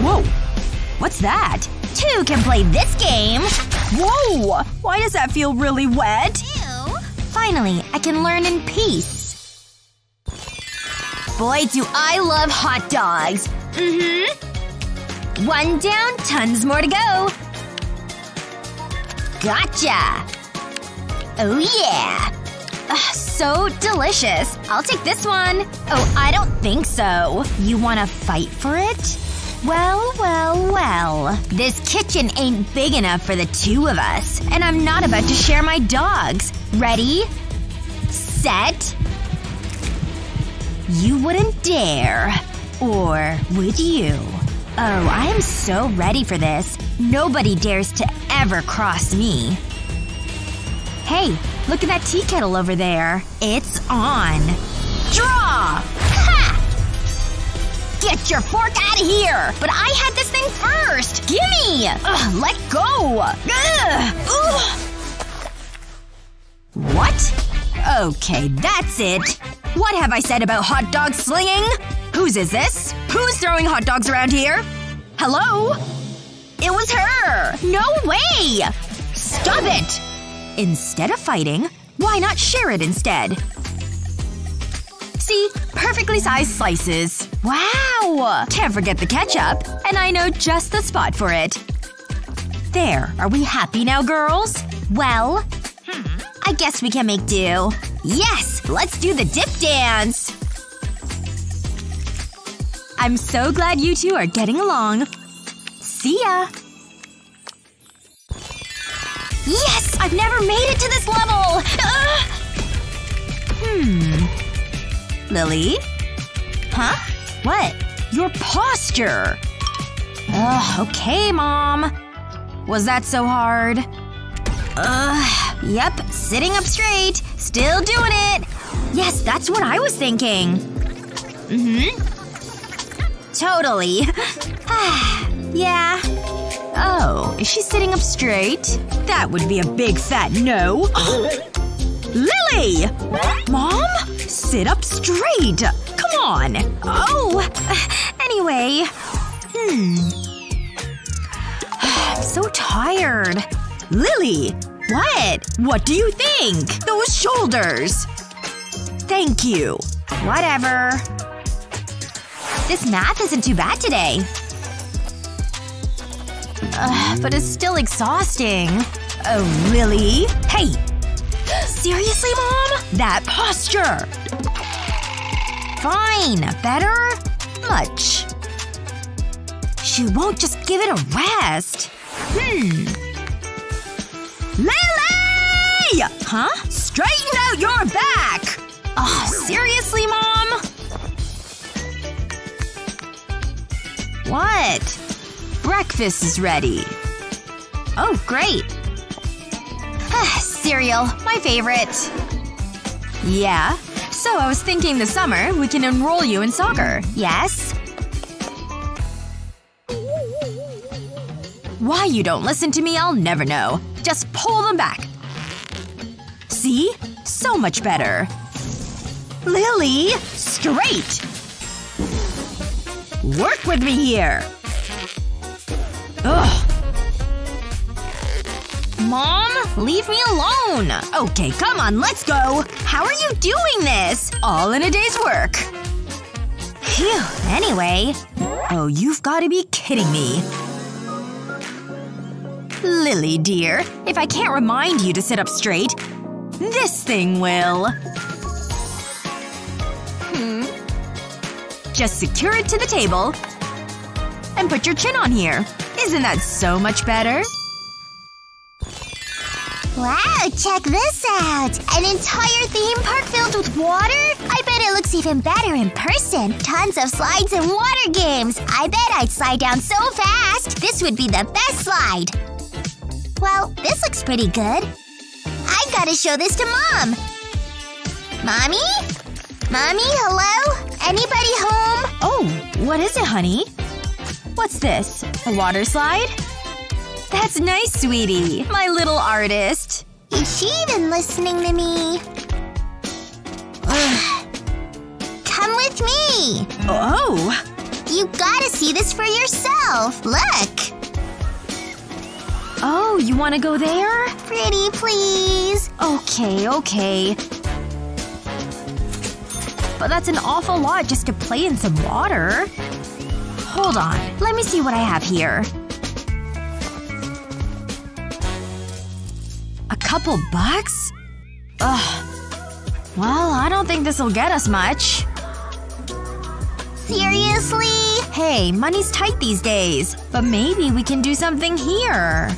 Whoa. What's that? Two can play this game. Whoa! Why does that feel really wet? Finally, I can learn in peace. Boy, do I love hot dogs. Mm-hmm. One down, tons more to go. Gotcha! Oh yeah! Ugh, so delicious. I'll take this one. Oh, I don't think so. You wanna fight for it? Well, well, well. This kitchen ain't big enough for the two of us. And I'm not about to share my dogs. Ready? Set? You wouldn't dare. Or would you? Oh, I am so ready for this. Nobody dares to ever cross me. Hey, look at that tea kettle over there. It's on. Draw! Ha! Get your fork out of here! But I had this thing first! Gimme! Ugh, let go! Ugh! What? Okay, that's it. What have I said about hot dog slinging? Whose is this? Who's throwing hot dogs around here? Hello? It was her! No way! Stop it! Instead of fighting, why not share it instead? See? Perfectly sized slices. Wow! Can't forget the ketchup. And I know just the spot for it. There. Are we happy now, girls? Well, I guess we can make do. Yes! Let's do the dip dance! I'm so glad you two are getting along. See ya! Yes! I've never made it to this level! (laughs) Hmm. Lily? Huh? What? Your posture! Ugh, okay, Mom. Was that so hard? Ugh. Yep. Sitting up straight. Still doing it. Yes, that's what I was thinking. Mm-hmm. Totally. (sighs) yeah. Oh, is she sitting up straight? That would be a big fat no. (gasps) (laughs) Lily! Mom? Sit up straight! Come on! Oh! Anyway. Hmm. I'm (sighs) so tired. Lily! What? What do you think? Those shoulders! Thank you. Whatever. This math isn't too bad today. Ugh, but it's still exhausting. Oh, really? Hey! Seriously, Mom? That posture! Fine. Better? Much. She won't just give it a rest. Hmm. Lily! Huh? Straighten out your back! Oh, seriously, Mom? What? Breakfast is ready. Oh, great. Cereal. My favorite. Yeah? So I was thinking this summer we can enroll you in soccer. Yes? Why you don't listen to me, I'll never know. Just pull them back. See? So much better. Lily! Straight! Work with me here! Ugh. Mom? Leave me alone! Okay, come on, let's go! How are you doing this? All in a day's work. Phew. Anyway. Oh, you've gotta be kidding me. Lily, dear, if I can't remind you to sit up straight, this thing will. Hmm. Just secure it to the table. And put your chin on here. Isn't that so much better? Wow, check this out! An entire theme park filled with water? I bet it looks even better in person. Tons of slides and water games. I bet I'd slide down so fast. This would be the best slide. Well, this looks pretty good. I gotta show this to Mom. Mommy? Mommy, hello? Anybody home? Oh, what is it, honey? What's this? A water slide? That's nice, sweetie. My little artist. Is she even listening to me? Come with me! Oh. You gotta see this for yourself. Look! Oh, you wanna go there? Pretty, please. Okay, okay. But that's an awful lot just to play in some water. Hold on. Let me see what I have here. Couple bucks? Ugh. Well, I don't think this'll get us much. Seriously? Hey, money's tight these days. But maybe we can do something here.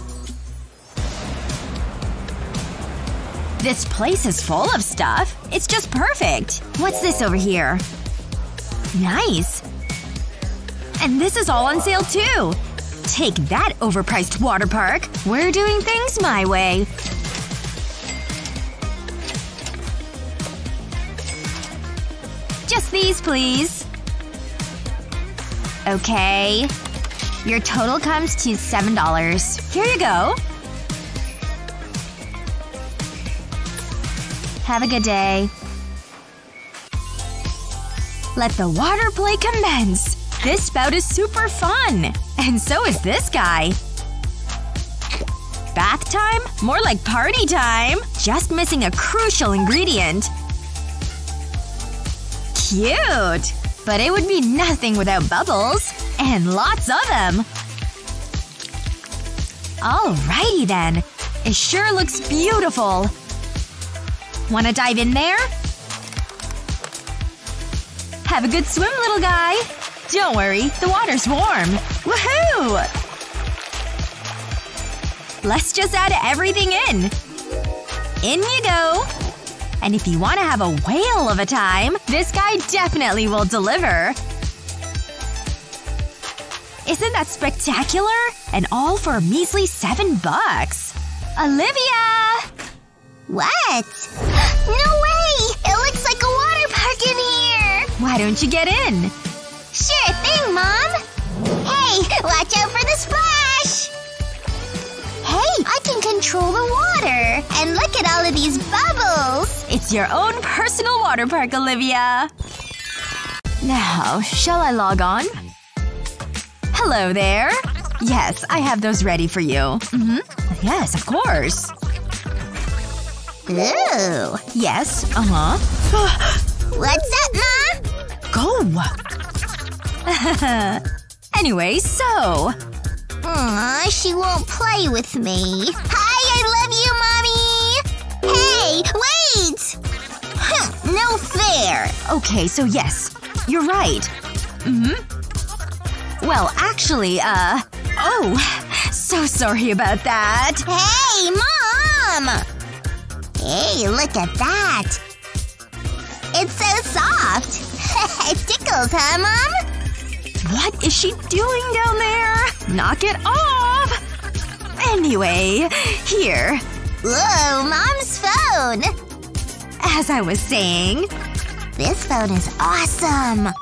This place is full of stuff. It's just perfect. What's this over here? Nice. And this is all on sale too. Take that overpriced water park. We're doing things my way. Just these, please. Okay. Your total comes to $7. Here you go. Have a good day. Let the water play commence! This spout is super fun! And so is this guy. Bath time? More like party time! Just missing a crucial ingredient. Cute! But it would be nothing without bubbles. And lots of them. Alrighty then. It sure looks beautiful. Wanna dive in there? Have a good swim, little guy. Don't worry, the water's warm. Woohoo! Let's just add everything in. In you go. And if you want to have a whale of a time, this guy definitely will deliver. Isn't that spectacular? And all for a measly seven bucks. Olivia! What? (gasps) No way! It looks like a water park in here! Why don't you get in? Sure thing, Mom! Hey, watch out for the splash! Hey, I can control the water! And look at all of these bubbles! It's your own personal water park, Olivia. Now, shall I log on? Hello there. Yes, I have those ready for you. Mm-hmm. Yes, of course. Ooh. Yes, uh-huh. (gasps) What's up, Mom? Go! (laughs) anyway, so… Aw, she won't play with me. Hi, I love you, Mommy! Hey, wait! Huh, no fair. Okay, so yes. You're right. Mm-hmm. Well, actually, uh… Oh, so sorry about that. Hey, Mom! Hey, look at that. It's so soft. (laughs) it tickles, huh, Mom? What is she doing down there? Knock it off! Anyway, here. Whoa, Mom's phone! As I was saying… This phone is awesome!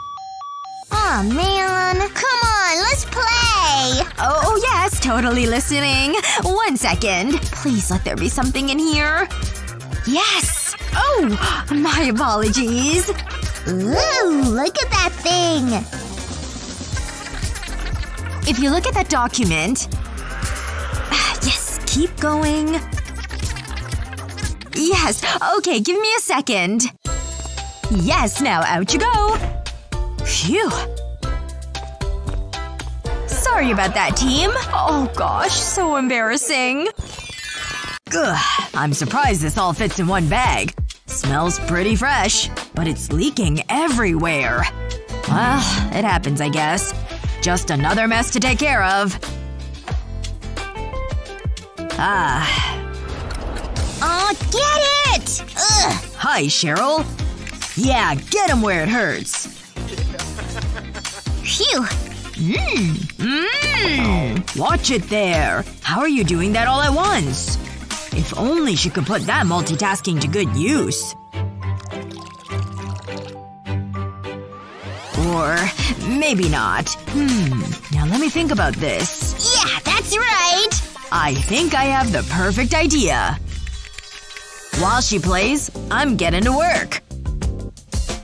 oh, man. Come on, let's play! Oh, oh, yes, totally listening. One second. Please let there be something in here. Yes! Oh! My apologies. Ooh, look at that thing! If you look at that document… (sighs) Yes, keep going. Yes, okay, give me a second. Yes, now out you go. Phew. Sorry about that, team. Oh gosh, so embarrassing. Ugh, I'm surprised this all fits in one bag. Smells pretty fresh, but it's leaking everywhere. Well, it happens, I guess. Just another mess to take care of. Ah. Oh, get it! Ugh. Hi, Cheryl. Yeah, get him where it hurts. Phew. Mmm. Mmm. Watch it there. How are you doing that all at once? If only she could put that multitasking to good use. Or maybe not. Hmm. Now let me think about this. Yeah, that's right! I think I have the perfect idea. While she plays, I'm getting to work.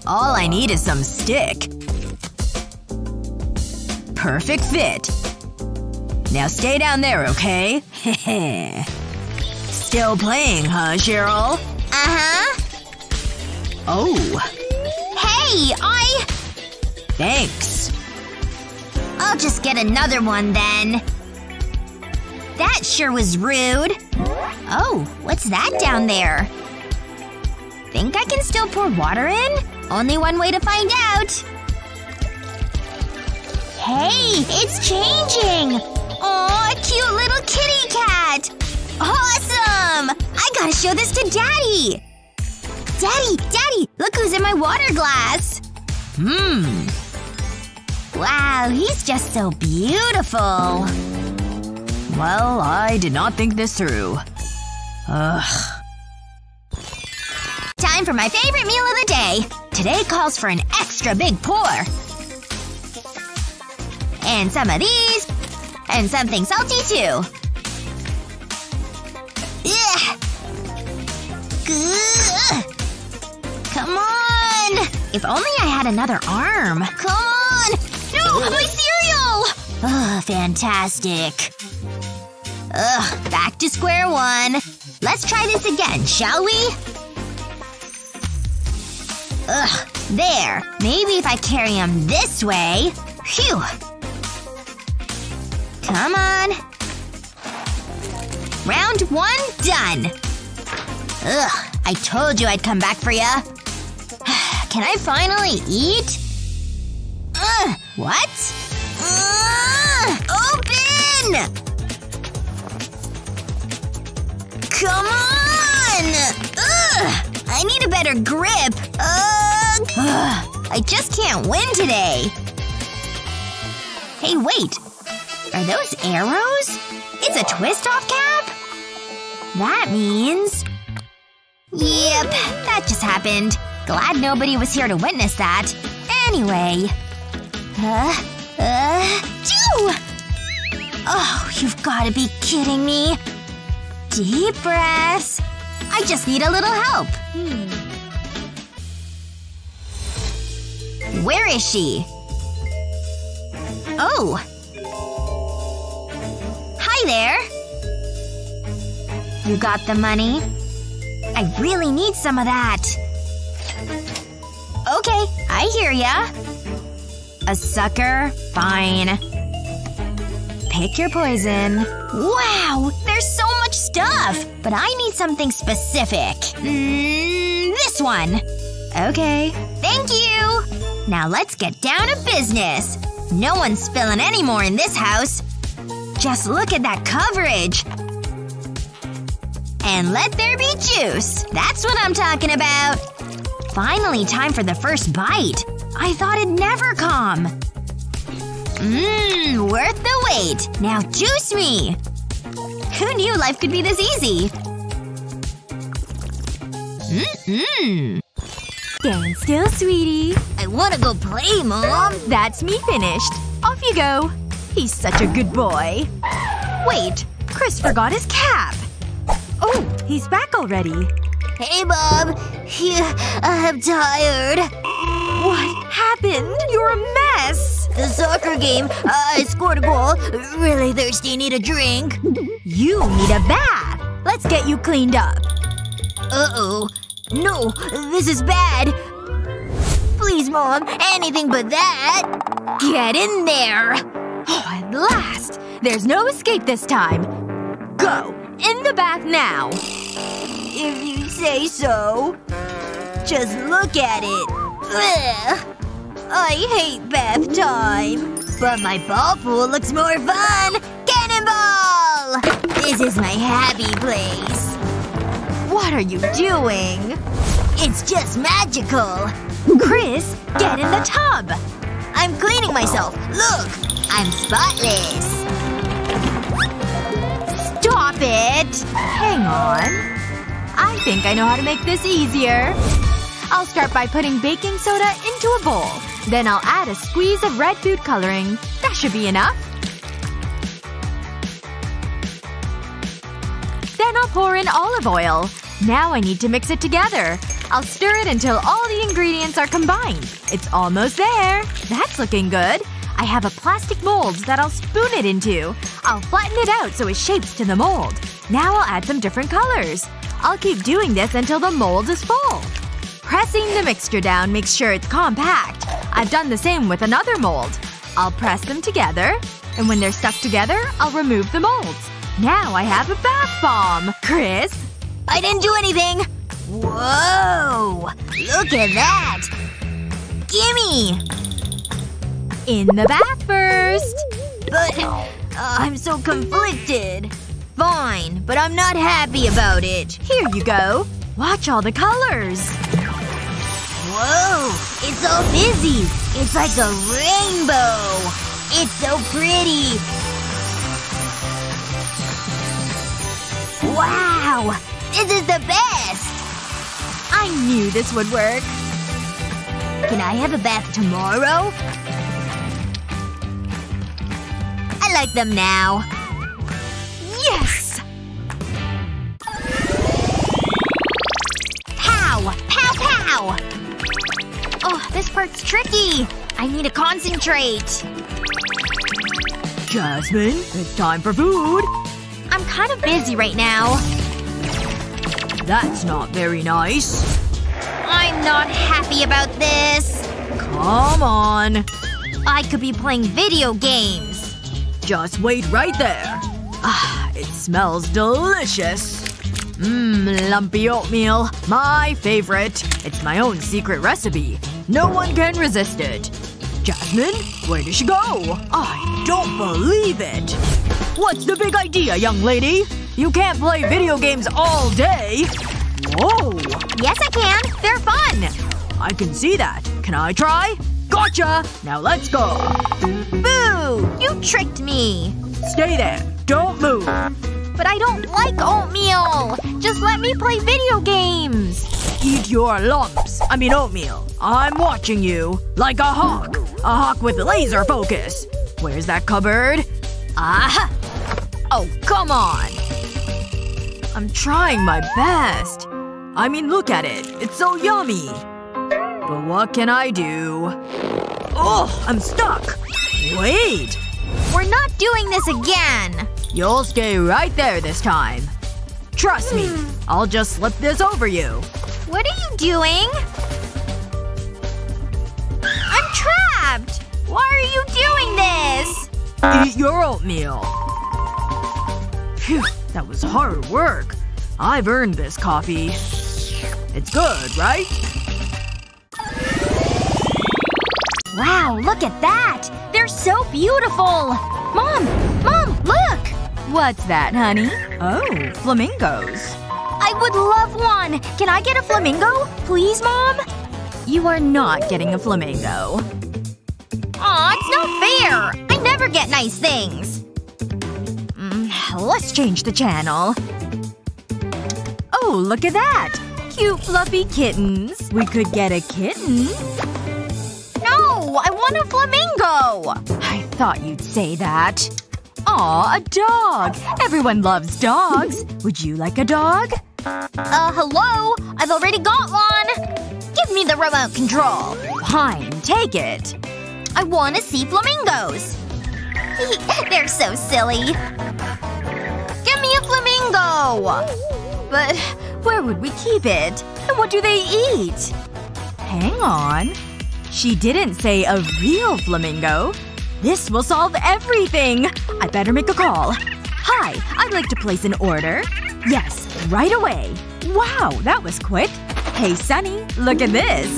All I need is some stick. Perfect fit. Now stay down there, okay? Heh (laughs) Still playing, huh, Cheryl? Uh-huh. Oh. Hey, I… Thanks. I'll just get another one then. That sure was rude. Oh, what's that down there? Think I can still pour water in? Only one way to find out. Hey, it's changing! Aw, a cute little kitty cat! Awesome! I gotta show this to Daddy! Daddy, Daddy, look who's in my water glass! Hmm. Wow, he's just so beautiful. Well, I did not think this through. Ugh. Time for my favorite meal of the day. Today calls for an extra big pour. And some of these. And something salty too. Ugh. Come on! If only I had another arm. Come on! Oh, no! My cereal! Ugh, oh, fantastic. Ugh, back to square one. Let's try this again, shall we? Ugh, there. Maybe if I carry him this way. Phew. Come on. Round one done. Ugh, I told you I'd come back for ya. (sighs) Can I finally eat? What? Ugh, open! Come on! Ugh, I need a better grip. Ugh. Ugh, I just can't win today. Hey, wait. Are those arrows? It's a twist-off cap? That means… Yep, that just happened. Glad nobody was here to witness that. Anyway. Uh, uh, do! Oh, you've gotta be kidding me. Deep breaths. I just need a little help. Hmm. Where is she? Oh. Hi there. You got the money? I really need some of that. Okay, I hear ya. A sucker? Fine. Pick your poison. Wow! There's so much stuff! But I need something specific. Mmm, this one. Okay. Thank you! Now let's get down to business. No one's spilling any more in this house. Just look at that coverage. And let there be juice. That's what I'm talking about. Finally time for the first bite. I thought it'd never come. Mmm, worth the wait. Now juice me. Who knew life could be this easy? Mmm-mmm. Stand still, sweetie. I wanna go play, Mom. That's me finished. Off you go. He's such a good boy. Wait. Chris forgot his cap. Oh, he's back already. Hey, Bob. (laughs) I'm tired. What happened? You're a mess! The soccer game. Uh, I scored a goal. Really thirsty, need a drink. You need a bath. Let's get you cleaned up. Uh-oh. No, this is bad. Please, Mom. Anything but that. Get in there. Oh, at last! There's no escape this time. Go! In the bath now! If you say so. Just look at it. I hate bath time. But my ball pool looks more fun! Cannonball! This is my happy place. What are you doing? It's just magical. Chris, get in the tub! I'm cleaning myself. Look! I'm spotless. Stop it! Hang on. I think I know how to make this easier. I'll start by putting baking soda into a bowl. Then I'll add a squeeze of red food coloring. That should be enough. Then I'll pour in olive oil. Now I need to mix it together. I'll stir it until all the ingredients are combined. It's almost there. That's looking good. I have a plastic mold that I'll spoon it into. I'll flatten it out so it shapes to the mold. Now I'll add some different colors. I'll keep doing this until the mold is full. Pressing the mixture down makes sure it's compact. I've done the same with another mold. I'll press them together. And when they're stuck together, I'll remove the molds. Now I have a bath bomb! Chris? I didn't do anything! Whoa! Look at that! Gimme! In the bath first! But… Uh, I'm so conflicted. Fine, but I'm not happy about it. Here you go. Watch all the colors. Whoa! It's all busy! It's like a rainbow! It's so pretty! Wow! This is the best! I knew this would work. Can I have a bath tomorrow? I like them now. Yes! Pow! Pow pow! Oh, this part's tricky. I need to concentrate. Jasmine, it's time for food. I'm kind of busy right now. That's not very nice. I'm not happy about this. Come on. I could be playing video games. Just wait right there. Ah, it smells delicious. Mmm, lumpy oatmeal. My favorite. It's my own secret recipe. No one can resist it. Jasmine? Where did she go? I don't believe it. What's the big idea, young lady? You can't play video games all day. Whoa. Yes, I can. They're fun. I can see that. Can I try? Gotcha! Now let's go. Boo! You tricked me. Stay there. Don't move. But I don't like oatmeal. Just let me play video games. Eat your lumps. I mean oatmeal. I'm watching you. Like a hawk. A hawk with laser focus. Where's that cupboard? Ah! Oh, come on. I'm trying my best. I mean look at it. It's so yummy. But what can I do? Oh, I'm stuck! Wait! We're not doing this again! You'll stay right there this time. Trust me. Hmm. I'll just slip this over you. What are you doing? I'm trapped! Why are you doing this? Eat your oatmeal. Phew, that was hard work. I've earned this coffee. It's good, right? Wow, look at that! They're so beautiful! Mom! Mom, look! What's that, honey? Oh, flamingos. I would love one! Can I get a flamingo? Please, Mom? You are not getting a flamingo. Aw, it's not fair! I never get nice things! Mm, let's change the channel. Oh, look at that! Cute fluffy kittens. We could get a kitten. No! I want a flamingo! I thought you'd say that. Aw, a dog! Everyone loves dogs. Would you like a dog? Uh, hello? I've already got one! Give me the remote control. Fine, take it. I want to see flamingos. (laughs) They're so silly. Give me a flamingo! But where would we keep it? And what do they eat? Hang on. She didn't say a real flamingo. This will solve everything! I better make a call. Hi, I'd like to place an order. Yes, right away. Wow, that was quick. Hey, Sunny, look at this.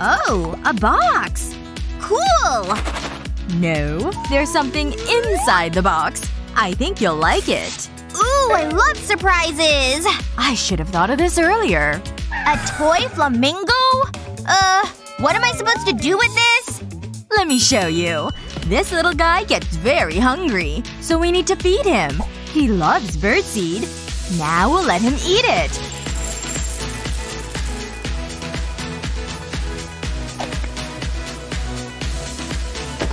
Oh, a box. Cool! No, there's something inside the box. I think you'll like it. Ooh, I love surprises! I should have thought of this earlier. A toy flamingo? Uh, what am I supposed to do with this? Let me show you. This little guy gets very hungry, so we need to feed him. He loves birdseed. Now we'll let him eat it.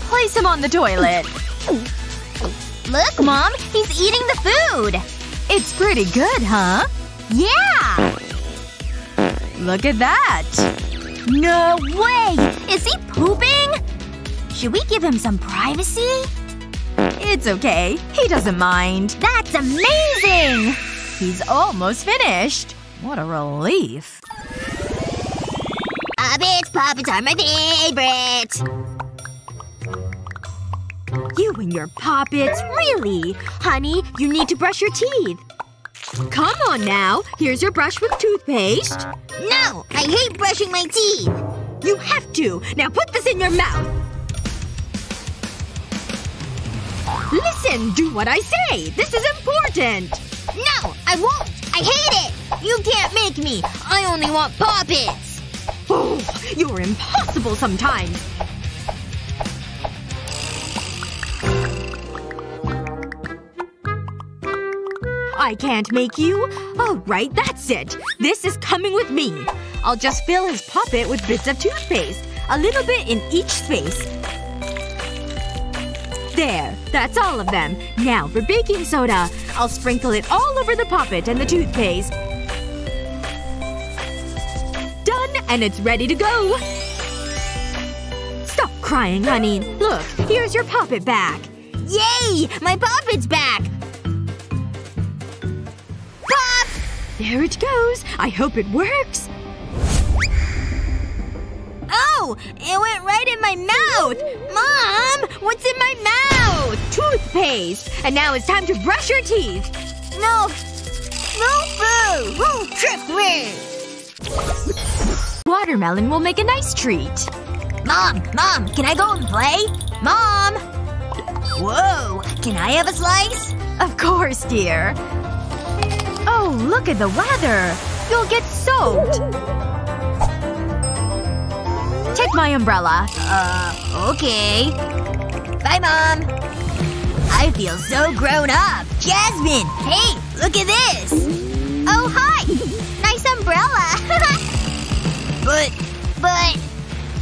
Place him on the toilet. Look, Mom! He's eating the food! It's pretty good, huh? Yeah! Look at that. No way! Is he pooping? Should we give him some privacy? It's okay. He doesn't mind. That's amazing! He's almost finished. What a relief. Poppets, poppets are my favorite! You and your poppets. Really? Honey, you need to brush your teeth. Come on now. Here's your brush with toothpaste. No! I hate brushing my teeth! You have to. Now put this in your mouth. Listen, do what I say. This is important. No! I won't! I hate it! You can't make me! I only want poppets! Oh, (sighs) you're impossible sometimes. I can't make you? Alright, that's it. This is coming with me. I'll just fill his poppet with bits of toothpaste. A little bit in each space. There. That's all of them. Now for baking soda. I'll sprinkle it all over the poppet and the toothpaste. Done, and it's ready to go! Stop crying, honey. Look, here's your poppet back. Yay! My poppet's back! Pop! There it goes. I hope it works. Oh! It went right in my mouth! Mom! What's in my mouth? Toothpaste! And now it's time to brush your teeth. No! No food! Who tricked me? Watermelon will make a nice treat. Mom! Mom! Can I go and play? Mom! Whoa! Can I have a slice? Of course, dear. Oh, look at the weather. You'll get soaked. Take my umbrella. Uh, okay. Bye, Mom. I feel so grown up. Jasmine! Hey! Look at this! Oh, hi! Nice umbrella! (laughs) but, but…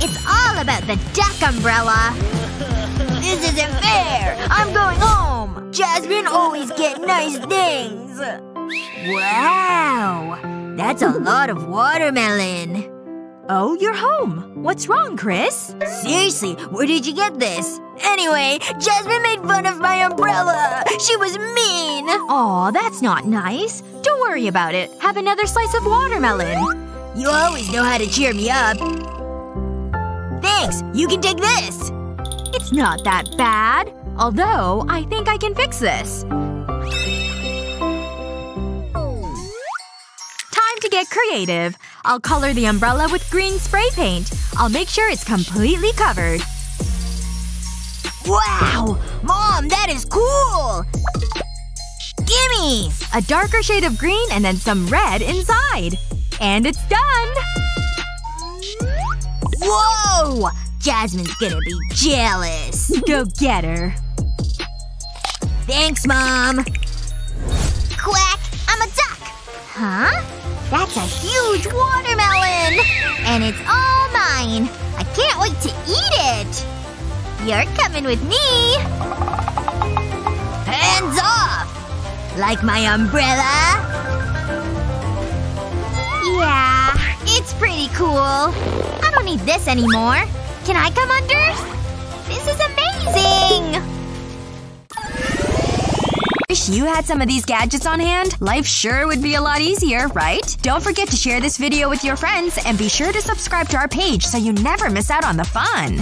It's all about the duck umbrella. This isn't fair! I'm going home! Jasmine always get nice things! Wow! That's a lot of watermelon. Oh, you're home. What's wrong, Chris? Seriously, where did you get this? Anyway, Jasmine made fun of my umbrella. She was mean. Aw, that's not nice. Don't worry about it. Have another slice of watermelon. You always know how to cheer me up. Thanks. You can take this. It's not that bad. Although, I think I can fix this. Time to get creative. I'll color the umbrella with green spray paint. I'll make sure it's completely covered. Wow! Mom, that is cool! Gimme! A darker shade of green and then some red inside. And it's done! Whoa! Jasmine's gonna be jealous. Go get her. Thanks, Mom. Quack! I'm a duck! Huh? That's a huge watermelon! And it's all mine! I can't wait to eat it! You're coming with me! Hands off! Like my umbrella? Yeah, it's pretty cool. I don't need this anymore. Can I come under? This is amazing! Wish you had some of these gadgets on hand? Life sure would be a lot easier, right? Don't forget to share this video with your friends and be sure to subscribe to our page so you never miss out on the fun.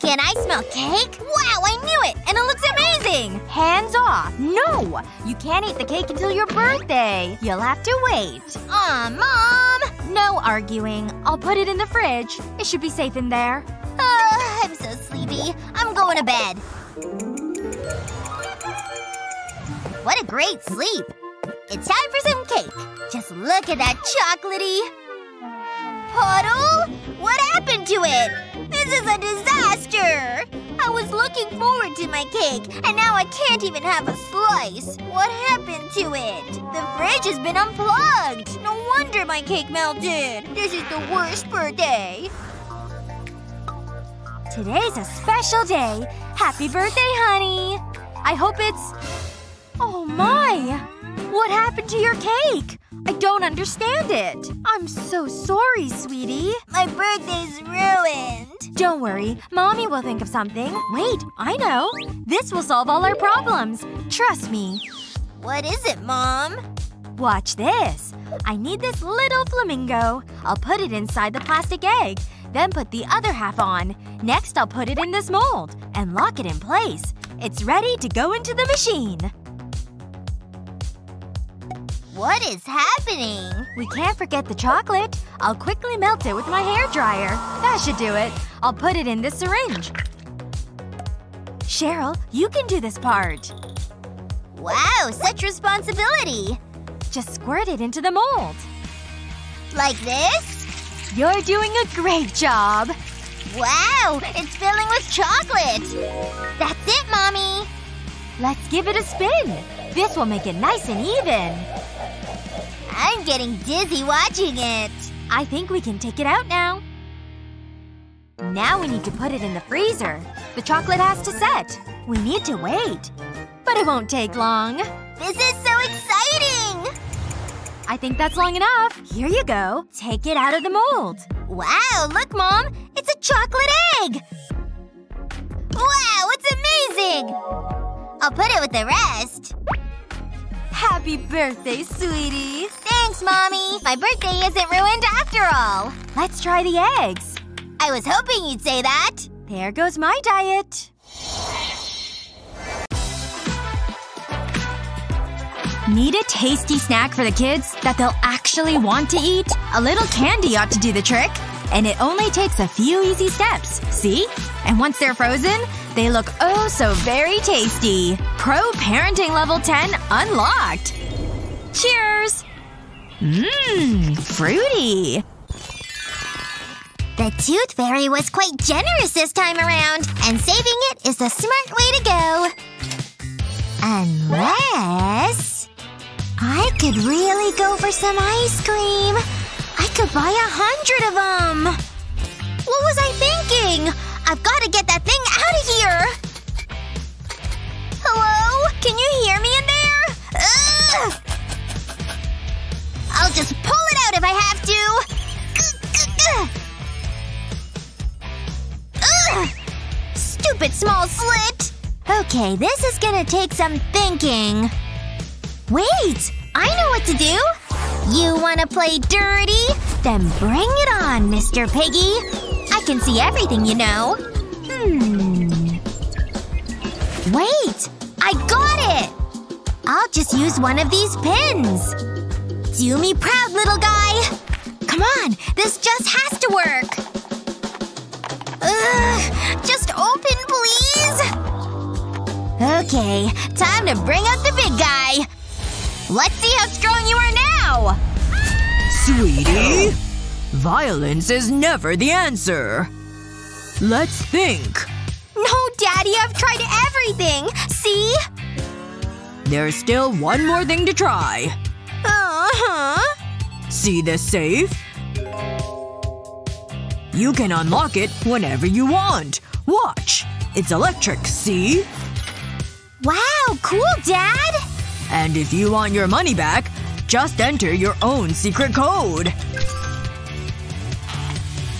Can I smell cake? Wow, I knew it! And it looks amazing! Hands off! No! You can't eat the cake until your birthday. You'll have to wait. Aw, Mom! No arguing. I'll put it in the fridge. It should be safe in there. Uh, I'm so sleepy. I'm going to bed. What a great sleep. It's time for some cake. Just look at that chocolatey. Puddle? What happened to it? This is a disaster! I was looking forward to my cake, and now I can't even have a slice. What happened to it? The fridge has been unplugged. No wonder my cake melted. This is the worst birthday. Today's a special day. Happy birthday, honey. I hope it's… Oh my! What happened to your cake? I don't understand it. I'm so sorry, sweetie. My birthday's ruined. Don't worry. Mommy will think of something. Wait, I know. This will solve all our problems. Trust me. What is it, Mom? Watch this. I need this little flamingo. I'll put it inside the plastic egg. Then put the other half on. Next I'll put it in this mold. And lock it in place. It's ready to go into the machine. What is happening? We can't forget the chocolate. I'll quickly melt it with my hair dryer. That should do it. I'll put it in this syringe. Cheryl, you can do this part. Wow, such responsibility. Just squirt it into the mold. Like this? You're doing a great job. Wow, it's filling with chocolate. That's it, Mommy. Let's give it a spin. This will make it nice and even. I'm getting dizzy watching it. I think we can take it out now. Now we need to put it in the freezer. The chocolate has to set. We need to wait. But it won't take long. This is so exciting! I think that's long enough. Here you go. Take it out of the mold. Wow, look, Mom! It's a chocolate egg! Wow, it's amazing! I'll put it with the rest. Happy birthday, sweetie. Thanks, Mommy. My birthday isn't ruined after all. Let's try the eggs. I was hoping you'd say that. There goes my diet. Need a tasty snack for the kids that they'll actually want to eat? A little candy ought to do the trick. And it only takes a few easy steps. See? And once they're frozen, they look oh so very tasty. Pro Parenting Level 10 unlocked! Cheers! Mmm, fruity. The Tooth Fairy was quite generous this time around, and saving it is the smart way to go. Unless… I could really go for some ice cream. I could buy a hundred of them. What was I thinking? I've gotta get that thing out of here! Hello? Can you hear me in there? Ugh! I'll just pull it out if I have to! Ugh! Stupid small slit! Okay, this is gonna take some thinking. Wait! I know what to do! You wanna play dirty? Then bring it on, Mr. Piggy. I can see everything, you know. Hmm. Wait! I got it! I'll just use one of these pins. Do me proud, little guy! Come on! This just has to work! Ugh! Just open, please! Okay, time to bring out the big guy! Let's see how strong you are now! Sweetie? Violence is never the answer. Let's think. No, Daddy, I've tried everything! See? There's still one more thing to try. Uh-huh. See this safe? You can unlock it whenever you want. Watch. It's electric, see? Wow, cool, Dad! And if you want your money back, just enter your own secret code.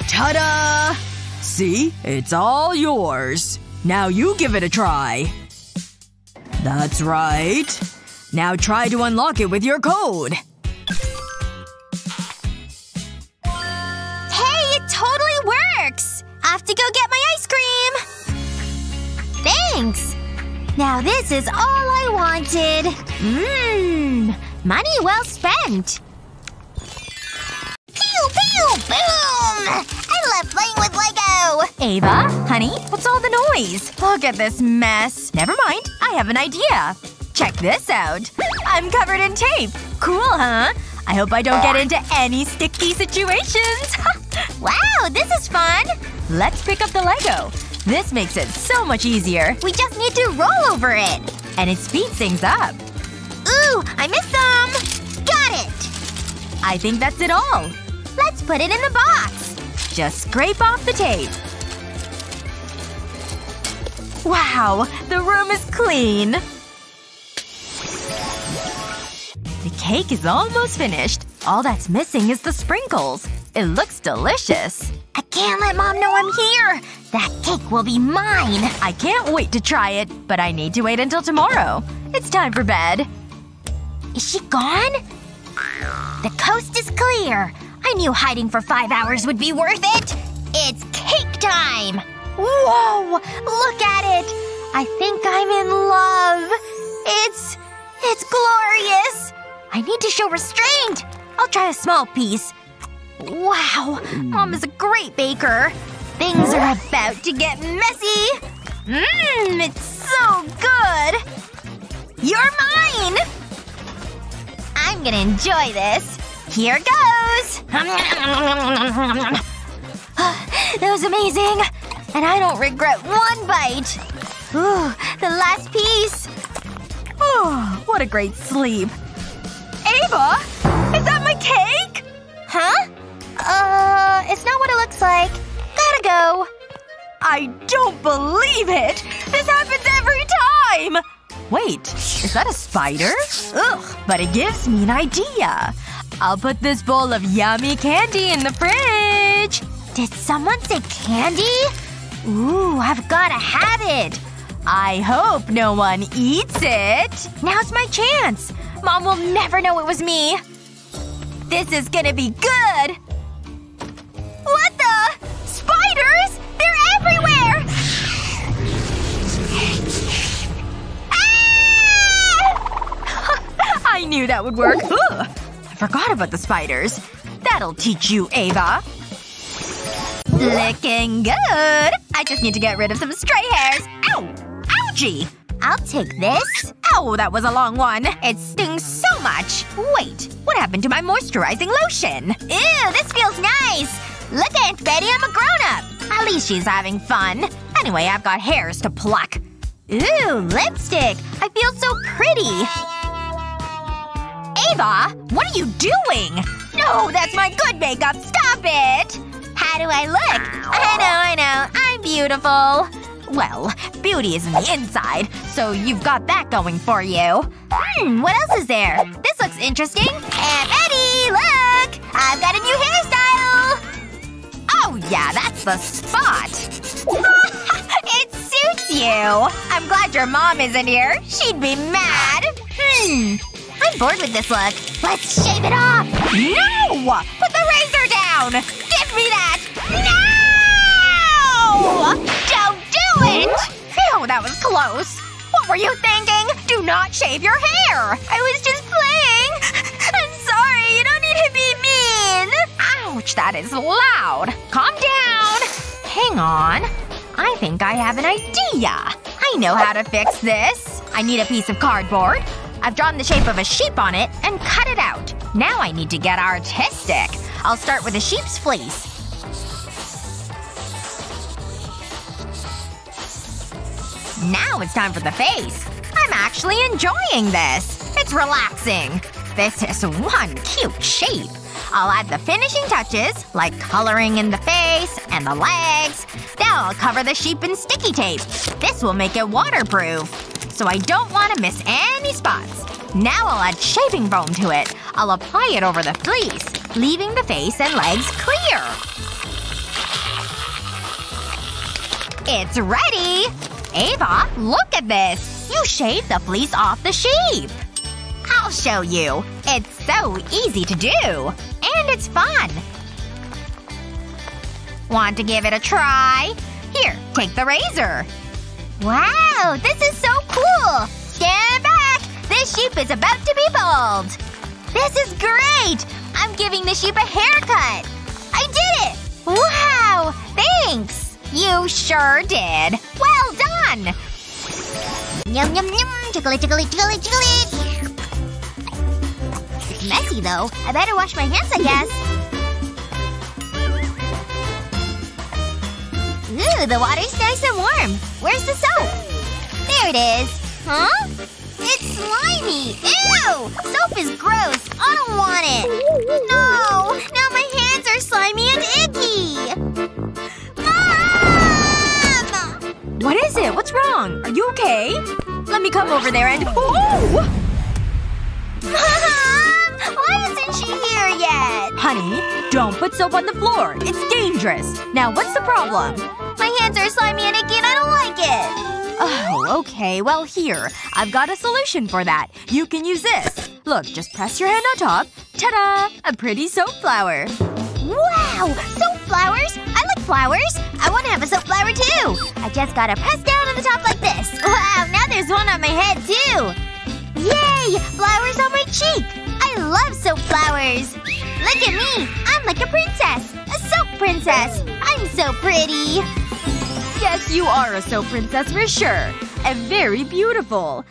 Ta-da! See? It's all yours. Now you give it a try. That's right. Now try to unlock it with your code. Hey, it totally works! I have to go get my ice cream! Thanks! Now this is all I wanted. Mmm. Money well spent. Pew pew boom! I love playing with Lego! Ava? Honey? What's all the noise? Look at this mess. Never mind. I have an idea. Check this out. I'm covered in tape. Cool, huh? I hope I don't get into any sticky situations. (laughs) Wow, this is fun! Let's pick up the Lego. This makes it so much easier. We just need to roll over it. And it speeds things up. Ooh, I missed some! Got it! I think that's it all. Let's put it in the box. Just scrape off the tape. Wow, the room is clean. The cake is almost finished. All that's missing is the sprinkles. It looks delicious. I can't let Mom know I'm here! That cake will be mine! I can't wait to try it, but I need to wait until tomorrow. It's time for bed. Is she gone? The coast is clear. I knew hiding for five hours would be worth it. It's cake time! Whoa! Look at it! I think I'm in love. It's… it's glorious! I need to show restraint! I'll try a small piece. Wow. Mom is a great baker. Things are about to get messy. Mmm, it's so good! You're mine! I'm gonna enjoy this. Here goes! (sighs) that was amazing! And I don't regret one bite! Ooh, the last piece! Oh, what a great sleep. Ava? Is that my cake? Huh? Uh, it's not what it looks like. Gotta go. I don't believe it! This happens every time! Wait, is that a spider? Ugh, but it gives me an idea. I'll put this bowl of yummy candy in the fridge. Did someone say candy? Ooh, I've gotta have it. I hope no one eats it. Now's my chance. Mom will never know it was me. This is gonna be good. What the? Spiders? They're everywhere! Ah! (laughs) I knew that would work. I forgot about the spiders. That'll teach you, Ava. Looking good. I just need to get rid of some stray hairs. Ow! Ouchie! I'll take this. Ow, that was a long one. It stings so much. Wait, what happened to my moisturizing lotion? Ew, this feels nice. Look, Aunt Betty, I'm a grown-up. At least she's having fun. Anyway, I've got hairs to pluck. Ooh, lipstick. I feel so pretty. Ava! What are you doing? No, that's my good makeup. Stop it! How do I look? I know, I know. I'm beautiful. Well, beauty is in the inside, so you've got that going for you. Hmm, what else is there? This looks interesting. Aunt Betty, look! I've got a new hairstyle! Oh yeah, that's the spot! (laughs) it suits you. I'm glad your mom isn't here. She'd be mad. Hmm. I'm bored with this look. Let's shave it off. No! Put the razor down! Give me that! No! Don't do it! Phew, that was close. What were you thinking? Do not shave your hair! I was just playing! Ouch, that is loud. Calm down. Hang on. I think I have an idea. I know how to fix this. I need a piece of cardboard. I've drawn the shape of a sheep on it and cut it out. Now I need to get artistic. I'll start with a sheep's fleece. Now it's time for the face. I'm actually enjoying this. It's relaxing. This is one cute shape. I'll add the finishing touches, like coloring in the face and the legs. Now I'll cover the sheep in sticky tape. This will make it waterproof. So I don't want to miss any spots. Now I'll add shaving foam to it. I'll apply it over the fleece, leaving the face and legs clear. It's ready! Ava, look at this! You shaved the fleece off the sheep! I'll show you. It's so easy to do. And it's fun. Want to give it a try? Here, take the razor. Wow, this is so cool! Stand back! This sheep is about to be bald! This is great! I'm giving the sheep a haircut! I did it! Wow! Thanks! You sure did. Well done! Yum yum yum! Chocolate, chocolate, chocolate, chocolate! Messy, though. I better wash my hands, I guess. Ooh, the water's nice and warm. Where's the soap? There it is. Huh? It's slimy! Ew! Soap is gross. I don't want it. No! Now my hands are slimy and icky! Mom! What is it? What's wrong? Are you okay? Let me come over there and- Oh! (laughs) Why isn't she here yet? Honey, don't put soap on the floor. It's dangerous. Now what's the problem? My hands are slimy and icky and I don't like it. Oh, okay. Well, here. I've got a solution for that. You can use this. Look, just press your hand on top. Ta-da! A pretty soap flower. Wow! Soap flowers? I like flowers. I want to have a soap flower too. I just gotta press down on the top like this. Wow, now there's one on my head too. Yay! Flowers on my cheek! I love soap flowers! Look at me! I'm like a princess! A soap princess! I'm so pretty! Yes, you are a soap princess for sure. And very beautiful.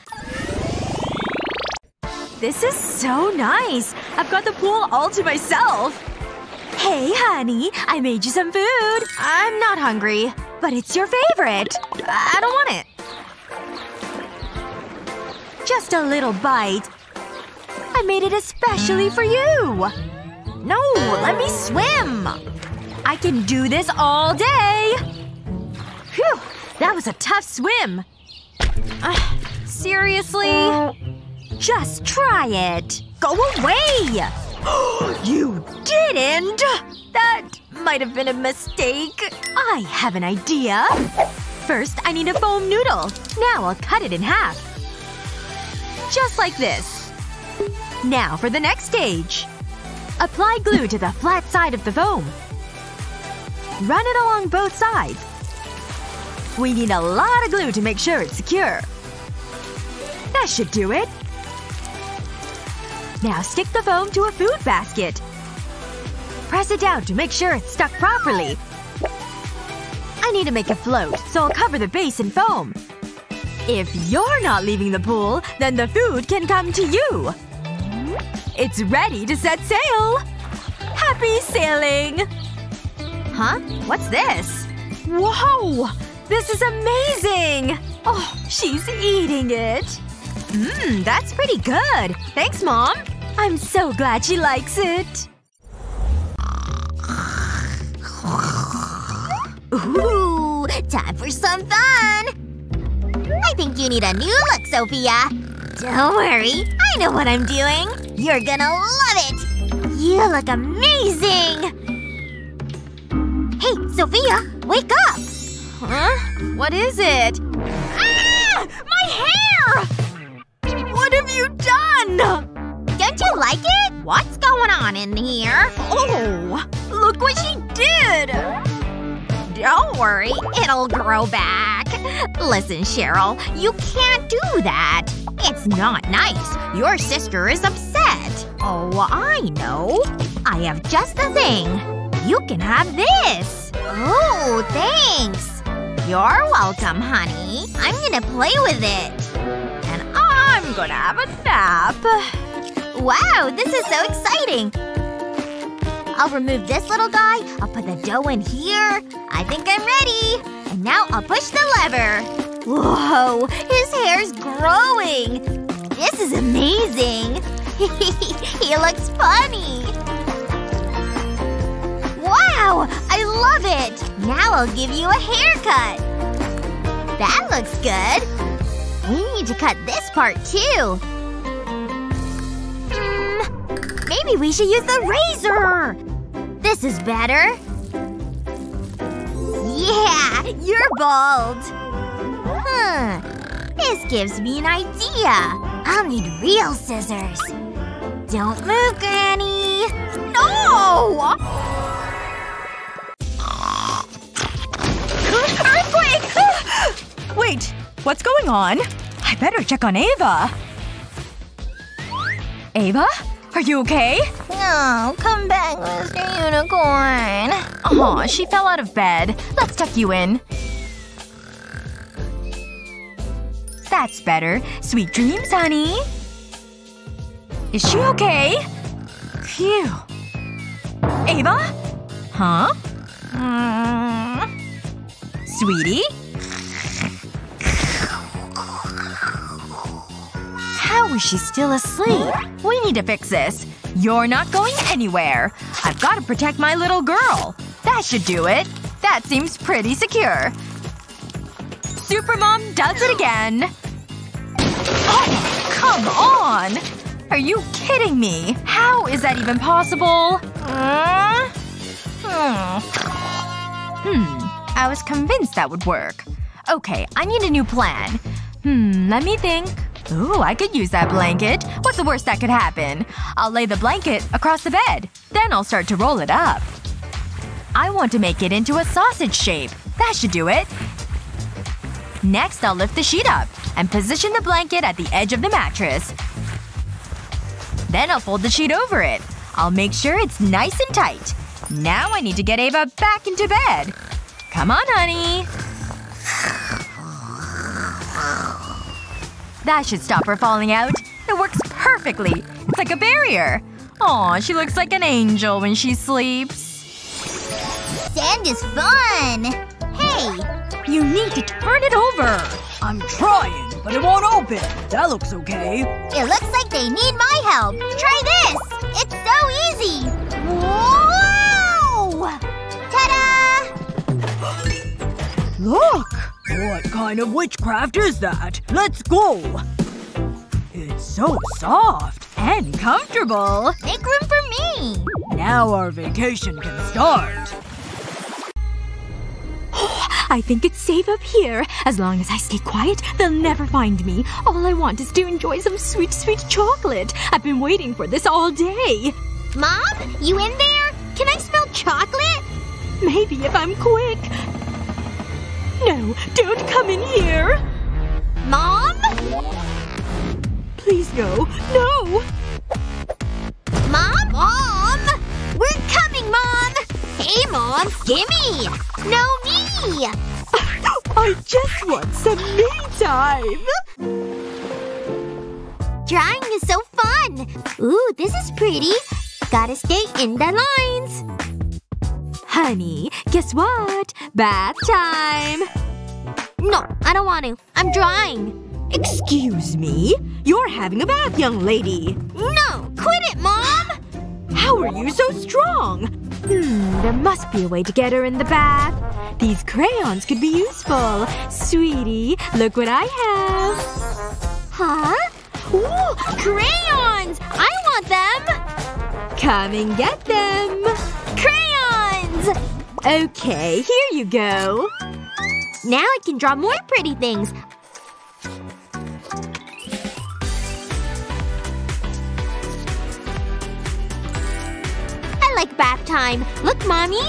This is so nice. I've got the pool all to myself. Hey, honey. I made you some food. I'm not hungry. But it's your favorite. I don't want it. Just a little bite. I made it especially for you. No, let me swim! I can do this all day. Phew. That was a tough swim. Uh, seriously? Just try it. Go away! (gasps) you didn't! That might have been a mistake. I have an idea. First, I need a foam noodle. Now I'll cut it in half. Just like this. Now for the next stage. Apply glue to the flat side of the foam. Run it along both sides. We need a lot of glue to make sure it's secure. That should do it. Now stick the foam to a food basket. Press it down to make sure it's stuck properly. I need to make it float, so I'll cover the base in foam. If you're not leaving the pool, then the food can come to you. It's ready to set sail! Happy sailing! Huh? What's this? Whoa! This is amazing! Oh, she's eating it. Mmm, that's pretty good. Thanks, Mom. I'm so glad she likes it. Ooh, time for some fun! I think you need a new look, Sophia. Don't worry, I know what I'm doing. You're gonna love it! You look amazing! Hey, Sophia, wake up! Huh? What is it? Ah! My hair! What have you done? Don't you like it? What's going on in here? Oh! Look what she did! Don't worry. It'll grow back. Listen, Cheryl. You can't do that. It's not nice. Your sister is upset. Oh, I know. I have just the thing. You can have this. Oh, thanks. You're welcome, honey. I'm gonna play with it. And I'm gonna have a nap. Wow, this is so exciting. I'll remove this little guy. I'll put the dough in here. I think I'm ready. And now I'll push the lever. Whoa! His hair's growing! This is amazing! (laughs) he looks funny! Wow! I love it! Now I'll give you a haircut! That looks good! We need to cut this part, too. Hmm. Maybe we should use the razor! This is better. Yeah! You're bald! Huh. This gives me an idea. I'll need real scissors. Don't move, Granny! No! Earthquake! Wait. What's going on? I better check on Ava. Ava? Are you okay? No, come back, Mr. Unicorn. Aw, she fell out of bed. Let's tuck you in. That's better. Sweet dreams, honey. Is she okay? Phew. Ava? Huh? Mm. Sweetie? How is she still asleep? We need to fix this. You're not going anywhere. I've gotta protect my little girl. That should do it. That seems pretty secure. Supermom does it again. Oh, come on! Are you kidding me? How is that even possible? Mm. Hmm. Hmm. I was convinced that would work. Okay, I need a new plan. Hmm, let me think. Ooh, I could use that blanket. What's the worst that could happen? I'll lay the blanket across the bed. Then I'll start to roll it up. I want to make it into a sausage shape. That should do it. Next, I'll lift the sheet up and position the blanket at the edge of the mattress. Then I'll fold the sheet over it. I'll make sure it's nice and tight. Now I need to get Ava back into bed. Come on, honey. That should stop her falling out. It works perfectly. It's like a barrier. Aw, she looks like an angel when she sleeps. Sand is fun! Hey! You need to turn it over. I'm trying, but it won't open. That looks okay. It looks like they need my help. Try this! It's so easy! Whoa! Ta-da! Look! What kind of witchcraft is that? Let's go! It's so soft. And comfortable. Make room for me! Now our vacation can start. (gasps) I think it's safe up here. As long as I stay quiet, they'll never find me. All I want is to enjoy some sweet, sweet chocolate. I've been waiting for this all day. Mom? You in there? Can I smell chocolate? Maybe if I'm quick. No, don't come in here. Mom? Please no. No! Mom? Mom? We're coming, Mom! Hey, Mom! Gimme! No, me! I just want some me time. Drawing is so fun! Ooh, this is pretty. Gotta stay in the lines. Honey, guess what? Bath time. No, I don't want to. I'm drawing. Excuse me? You're having a bath, young lady. No! Quit it, Mom! How are you so strong? Hmm, there must be a way to get her in the bath. These crayons could be useful. Sweetie, look what I have. Huh? Ooh, crayons! I want them! Come and get them kids! Okay, here you go. Now I can draw more pretty things. I like bath time. Look, mommy!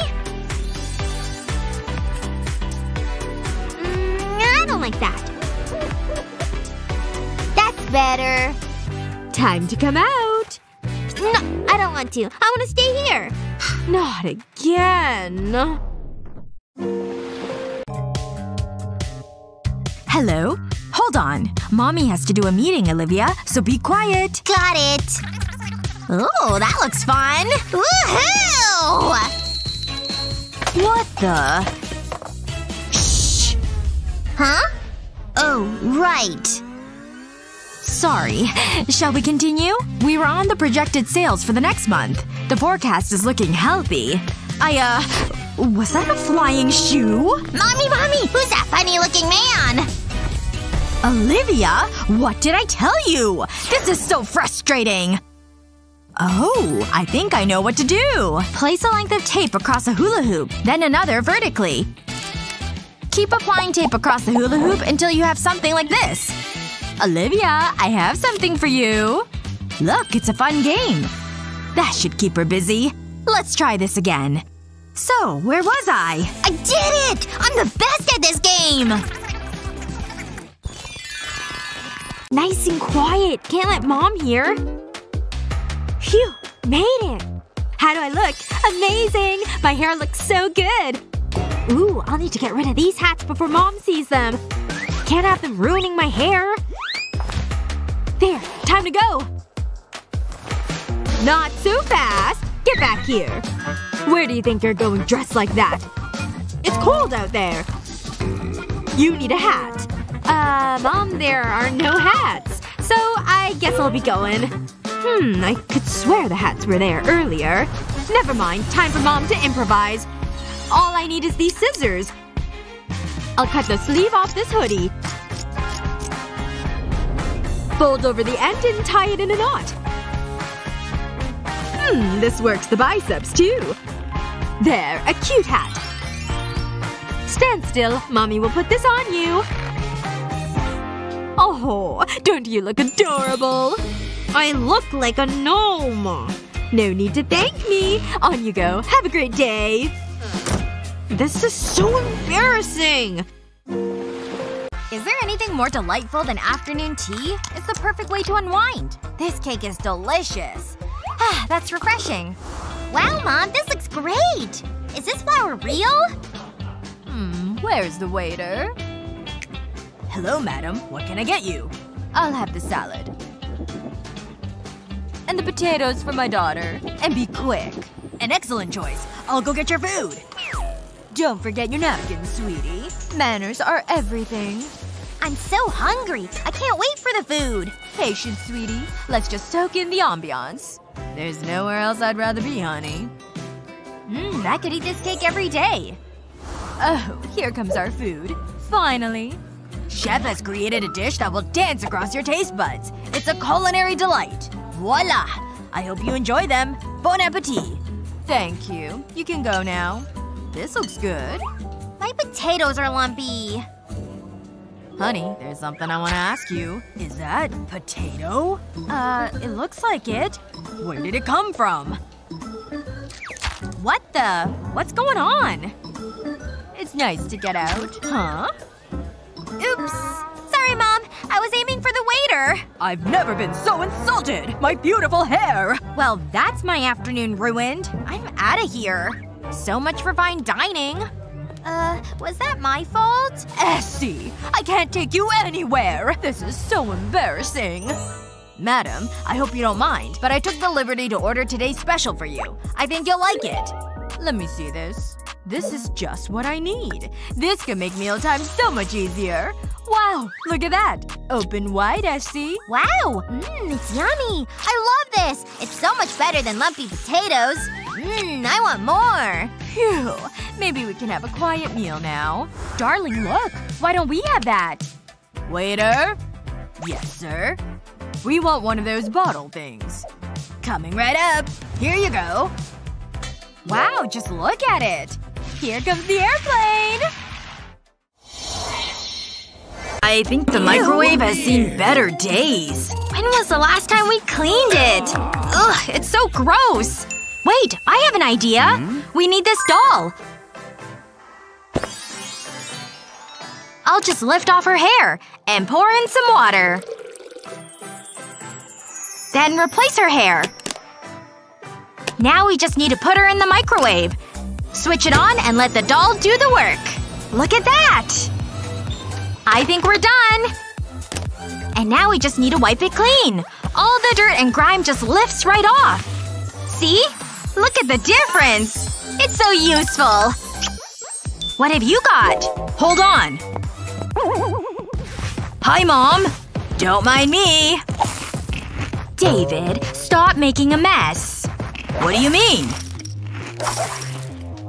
Mm, I don't like that. That's better. Time to come out. No, I don't want to. I want to stay here. (sighs) Not again. Hello? Hold on. Mommy has to do a meeting, Olivia, so be quiet. Got it. Oh, that looks fun. Woohoo! What the? Shh. Huh? Oh, right. Sorry. Shall we continue? We were on the projected sales for the next month. The forecast is looking healthy. I, uh. Was that a flying shoe? Mommy, mommy! Who's that funny looking man? Olivia? What did I tell you? This is so frustrating! Oh, I think I know what to do. Place a length of tape across a hula hoop, then another vertically. Keep applying tape across the hula hoop until you have something like this. Olivia, I have something for you. Look, it's a fun game. That should keep her busy. Let's try this again. So, where was I? I did it! I'm the best at this game! Nice and quiet. Can't let mom hear. Phew. Made it. How do I look? Amazing! My hair looks so good. Ooh, I'll need to get rid of these hats before mom sees them. Can't have them ruining my hair. There. Time to go. Not so fast. Get back here. Where do you think you're going dressed like that? It's cold out there. You need a hat. Uh, Mom, there are no hats. So I guess I'll be going. Hmm, I could swear the hats were there earlier. Never mind. Time for Mom to improvise. All I need is these scissors. I'll cut the sleeve off this hoodie. Fold over the end and tie it in a knot. Hmm, this works the biceps, too. There, a cute hat. Stand still. Mommy will put this on you. Oh, don't you look adorable? I look like a gnome. No need to thank me. On you go. Have a great day. This is so embarrassing. Is there anything more delightful than afternoon tea? It's the perfect way to unwind. This cake is delicious. Ah, that's refreshing. Wow, Mom, this looks great! Is this flour real? Hmm, where's the waiter? Hello, madam. What can I get you? I'll have the salad. And the potatoes for my daughter. And be quick. An excellent choice. I'll go get your food. Don't forget your napkins, sweetie. Manners are everything. I'm so hungry. I can't wait for the food. Patience, sweetie. Let's just soak in the ambiance. There's nowhere else I'd rather be, honey. Mmm, I could eat this cake every day. Oh, here comes our food. Finally. Chef has created a dish that will dance across your taste buds. It's a culinary delight. Voila! I hope you enjoy them. Bon appetit. Thank you. You can go now. This looks good. My potatoes are lumpy. Honey, there's something I want to ask you. Is that potato? Uh, it looks like it. Where did it come from? What the? What's going on? It's nice to get out. Huh? Oops. Sorry, Mom. I was aiming for the waiter. I've never been so insulted! My beautiful hair! Well, that's my afternoon ruined. I'm outta here. So much for fine dining. Uh, was that my fault? Essie! I can't take you anywhere! This is so embarrassing. Madam, I hope you don't mind, but I took the liberty to order today's special for you. I think you'll like it. Let me see this. This is just what I need. This can make mealtime so much easier. Wow, look at that. Open wide, Essie. Wow. Mmm, it's yummy. I love this. It's so much better than lumpy potatoes. Mmm, I want more. Phew. Maybe we can have a quiet meal now. Darling, look. Why don't we have that? Waiter? Yes, sir? We want one of those bottle things. Coming right up. Here you go. Wow, just look at it. Here comes the airplane! I think the microwave has seen better days. When was the last time we cleaned it? Ugh, it's so gross. Wait, I have an idea! Hmm? We need this doll! I'll just lift off her hair and pour in some water. Then replace her hair. Now we just need to put her in the microwave. Switch it on and let the doll do the work. Look at that! I think we're done! And now we just need to wipe it clean. All the dirt and grime just lifts right off. See? Look at the difference! It's so useful! What have you got? Hold on. Hi, Mom. Don't mind me. David, stop making a mess. What do you mean?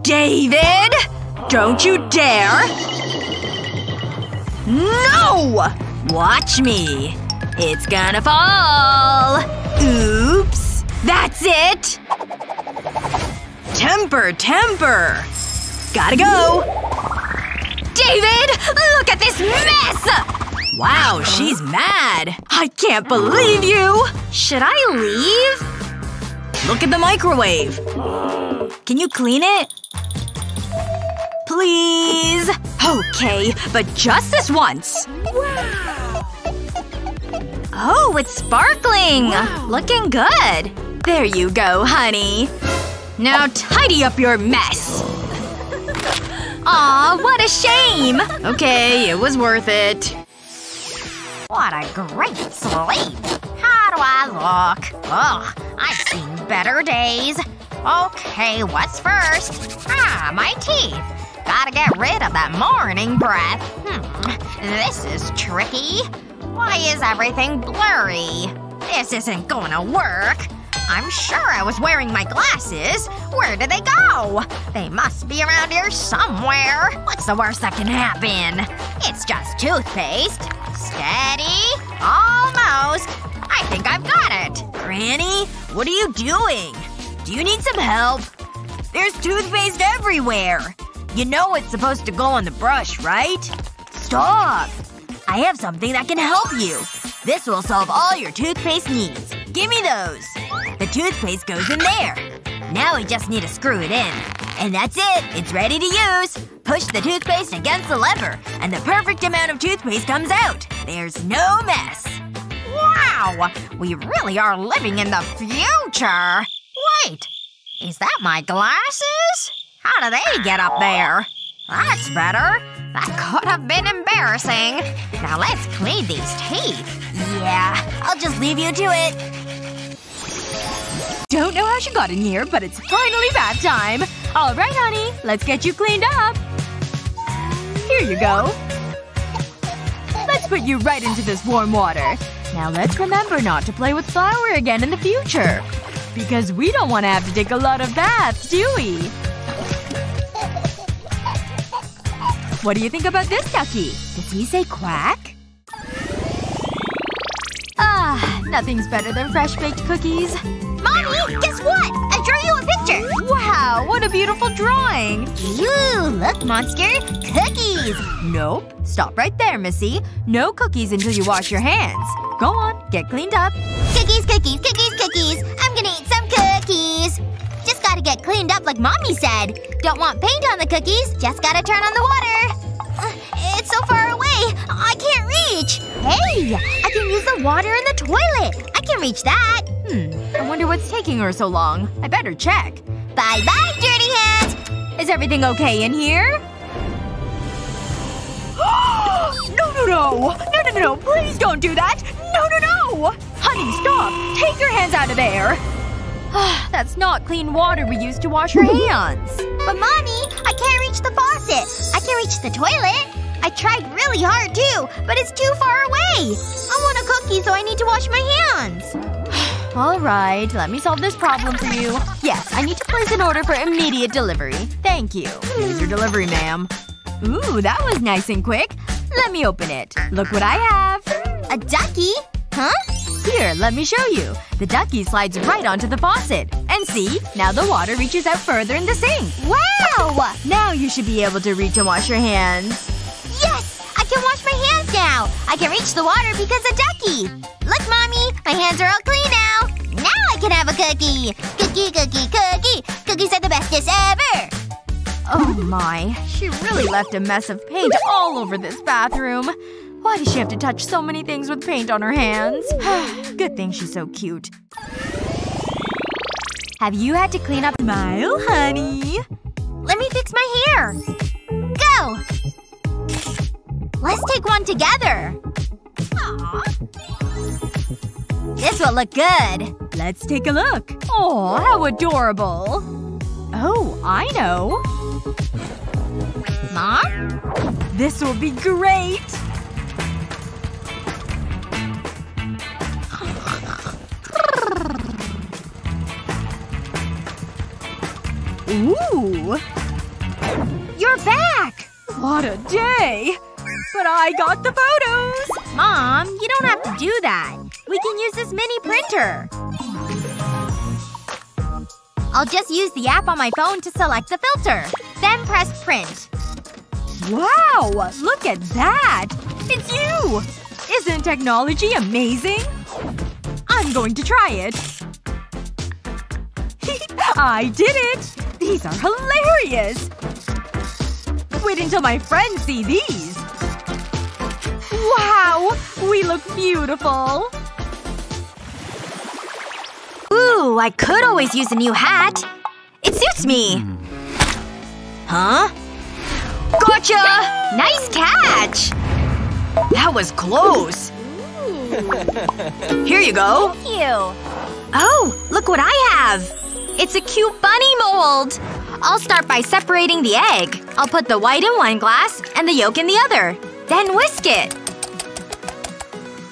David! Don't you dare! No! Watch me. It's gonna fall. Oops. That's it! Temper, temper! Gotta go! David! Look at this mess! Wow, she's mad. I can't believe you! Should I leave? Look at the microwave. Can you clean it? Please? Okay, but just this once. Wow. Oh, it's sparkling! Looking good. There you go, honey. Now tidy up your mess. Aw, what a shame! Okay, it was worth it. What a great sleep. How do I look? Ugh, I've seen better days. Okay, what's first? Ah, my teeth. Gotta get rid of that morning breath. Hmm. This is tricky. Why is everything blurry? This isn't gonna work. I'm sure I was wearing my glasses. Where did they go? They must be around here somewhere. What's the worst that can happen? It's just toothpaste. Steady. Almost. I think I've got it. Granny? What are you doing? Do you need some help? There's toothpaste everywhere. You know it's supposed to go on the brush, right? Stop! I have something that can help you. This will solve all your toothpaste needs. Give me those. The toothpaste goes in there. Now we just need to screw it in. And that's it. It's ready to use. Push the toothpaste against the lever, and the perfect amount of toothpaste comes out. There's no mess. Wow! We really are living in the future! Wait. Is that my glasses? How do they get up there? That's better. That could have been embarrassing. Now let's clean these teeth. Yeah, I'll just leave you to it. Don't know how she got in here, but it's finally bath time. Alright, honey. Let's get you cleaned up. Here you go. Let's put you right into this warm water. Now let's remember not to play with flour again in the future. Because we don't want to have to take a lot of baths, do we? What do you think about this ducky? Does he say quack? Ah, nothing's better than fresh-baked cookies. Guess what? I drew you a picture! Wow, what a beautiful drawing! Ooh, look, monster! Cookies! Nope. Stop right there, Missy. No cookies until you wash your hands. Go on, get cleaned up. Cookies, cookies, cookies, cookies! I'm gonna eat some cookies! Just gotta get cleaned up like mommy said. Don't want paint on the cookies, just gotta turn on the water. Uh, it's so far away. I can't reach. Hey! I can use the water in the toilet. I can reach that. Hmm. I wonder what's taking her so long. I better check. Bye-bye, dirty hands! Is everything okay in here? (gasps) no, no, no! No, no, no, Please don't do that! No, no, no! Honey, stop! Take your hands out of there! (sighs) That's not clean water we use to wash our (laughs) hands. But mommy, I can't reach the faucet. I can't reach the toilet. I tried really hard too, but it's too far away. I want a cookie so I need to wash my hands. Alright, let me solve this problem for you. Yes, I need to place an order for immediate delivery. Thank you. Here's your delivery, ma'am. Ooh, that was nice and quick. Let me open it. Look what I have. A ducky? Huh? Here, let me show you. The ducky slides right onto the faucet. And see? Now the water reaches out further in the sink. Wow! Now you should be able to reach and wash your hands. Yes! I can wash my hands now! I can reach the water because of Ducky! Look, Mommy! My hands are all clean now! Now I can have a cookie! Cookie, Cookie, cookie, cookie! Cookies are the bestest ever! Oh my. She really left a mess of paint all over this bathroom. Why does she have to touch so many things with paint on her hands? (sighs) Good thing she's so cute. Have you had to clean up Smile, honey? Let me fix my hair! Go! Let's take one together! This will look good. Let's take a look. Oh, how adorable. Oh, I know. Mom? This will be great! Ooh! You're back! What a day! But I got the photos! Mom, you don't have to do that. We can use this mini printer. I'll just use the app on my phone to select the filter. Then press print. Wow! Look at that! It's you! Isn't technology amazing? I'm going to try it. (laughs) I did it! These are hilarious! Wait until my friends see these! Wow! We look beautiful! Ooh, I could always use a new hat. It suits me. Huh? Gotcha! Nice catch! That was close. Here you go. Thank you. Oh, look what I have! It's a cute bunny mold! I'll start by separating the egg. I'll put the white in one glass and the yolk in the other. Then whisk it.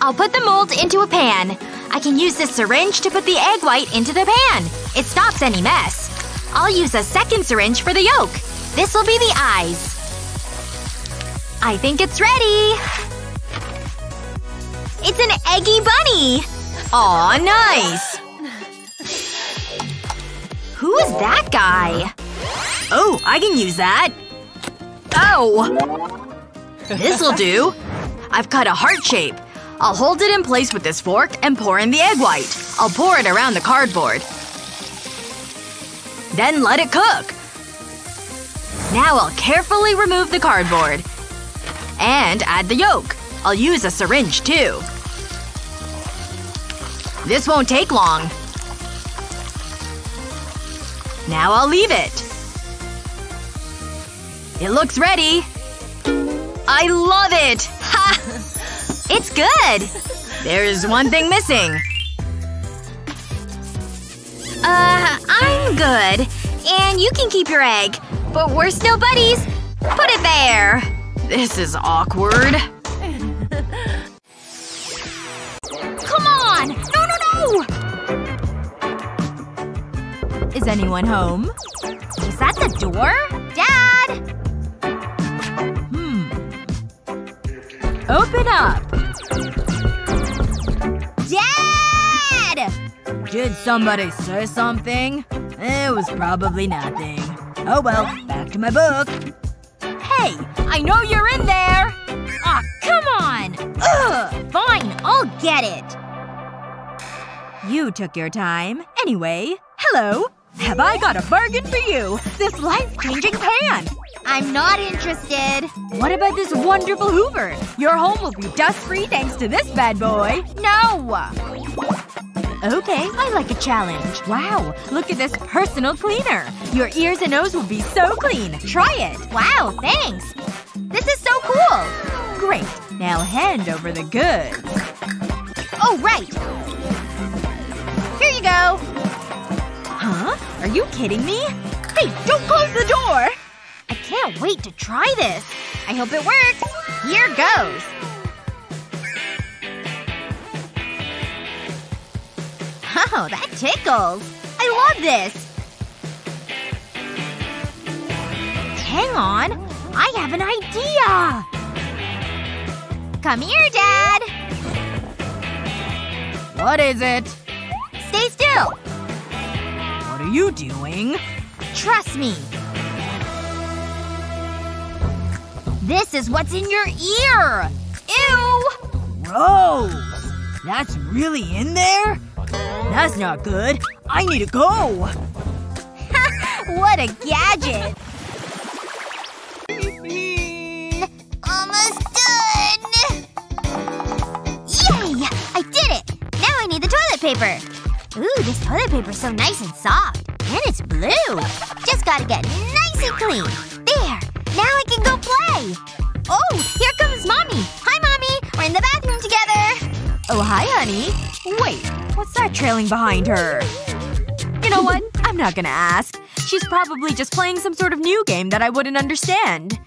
I'll put the mold into a pan. I can use this syringe to put the egg white into the pan. It stops any mess. I'll use a second syringe for the yolk. This will be the eyes. I think it's ready. It's an eggy bunny! Aw, nice. Who is that guy? Oh, I can use that. Oh! This'll do. I've cut a heart shape. I'll hold it in place with this fork and pour in the egg white. I'll pour it around the cardboard. Then let it cook. Now I'll carefully remove the cardboard. And add the yolk. I'll use a syringe, too. This won't take long. Now I'll leave it. It looks ready. I love it! Ha! (laughs) It's good! There's one thing missing. Uh, I'm good. And you can keep your egg. But we're still buddies. Put it there. This is awkward. Come on! No, no, no! Is anyone home? Is that the door? Dad! Open up! Dad! Did somebody say something? It was probably nothing. Oh well, back to my book. Hey! I know you're in there! Aw, come on! Ugh! Fine, I'll get it. You took your time. Anyway, hello! Have I got a bargain for you? This life-changing pan! I'm not interested. What about this wonderful Hoover? Your home will be dust-free thanks to this bad boy. No! Okay, I like a challenge. Wow, look at this personal cleaner. Your ears and nose will be so clean. Try it. Wow, thanks. This is so cool. Great. Now hand over the goods. Oh, right. Here you go. Huh? Are you kidding me? Hey, don't close the door! I can't wait to try this. I hope it works. Here goes. Oh, that tickles. I love this. Hang on. I have an idea. Come here, Dad. What is it? Stay still. What are you doing? Trust me. This is what's in your ear. Ew! Gross! That's really in there? That's not good. I need to go. (laughs) what a gadget! (laughs) Almost done! Yay! I did it! Now I need the toilet paper. Ooh, this toilet paper's so nice and soft. And it's blue. Just gotta get nice and clean. There! Now I can go Oh, here comes mommy! Hi, mommy! We're in the bathroom together! Oh, hi, honey. Wait. What's that trailing behind her? You know what? (laughs) I'm not gonna ask. She's probably just playing some sort of new game that I wouldn't understand.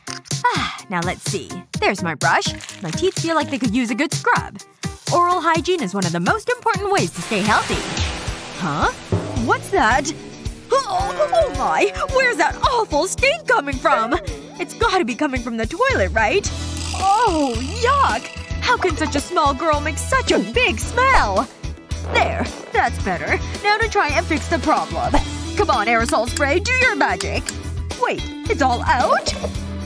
Ah, now let's see. There's my brush. My teeth feel like they could use a good scrub. Oral hygiene is one of the most important ways to stay healthy. Huh? What's that? Oh, oh my! Where's that awful stink coming from? It's gotta be coming from the toilet, right? Oh, yuck! How can such a small girl make such a big smell? There. That's better. Now to try and fix the problem. Come on, aerosol spray, do your magic. Wait, it's all out?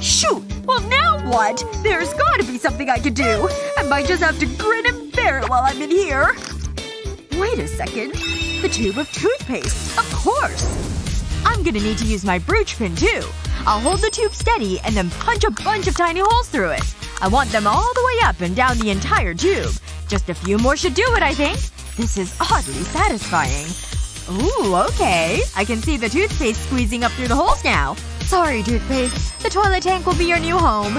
Shoot! Well now what? There's gotta be something I can do. I might just have to grin and bear it while I'm in here. Wait a second. The tube of toothpaste. Of course! I'm gonna need to use my brooch pin too. I'll hold the tube steady and then punch a bunch of tiny holes through it. I want them all the way up and down the entire tube. Just a few more should do it, I think. This is oddly satisfying. Ooh, okay. I can see the toothpaste squeezing up through the holes now. Sorry, toothpaste. The toilet tank will be your new home.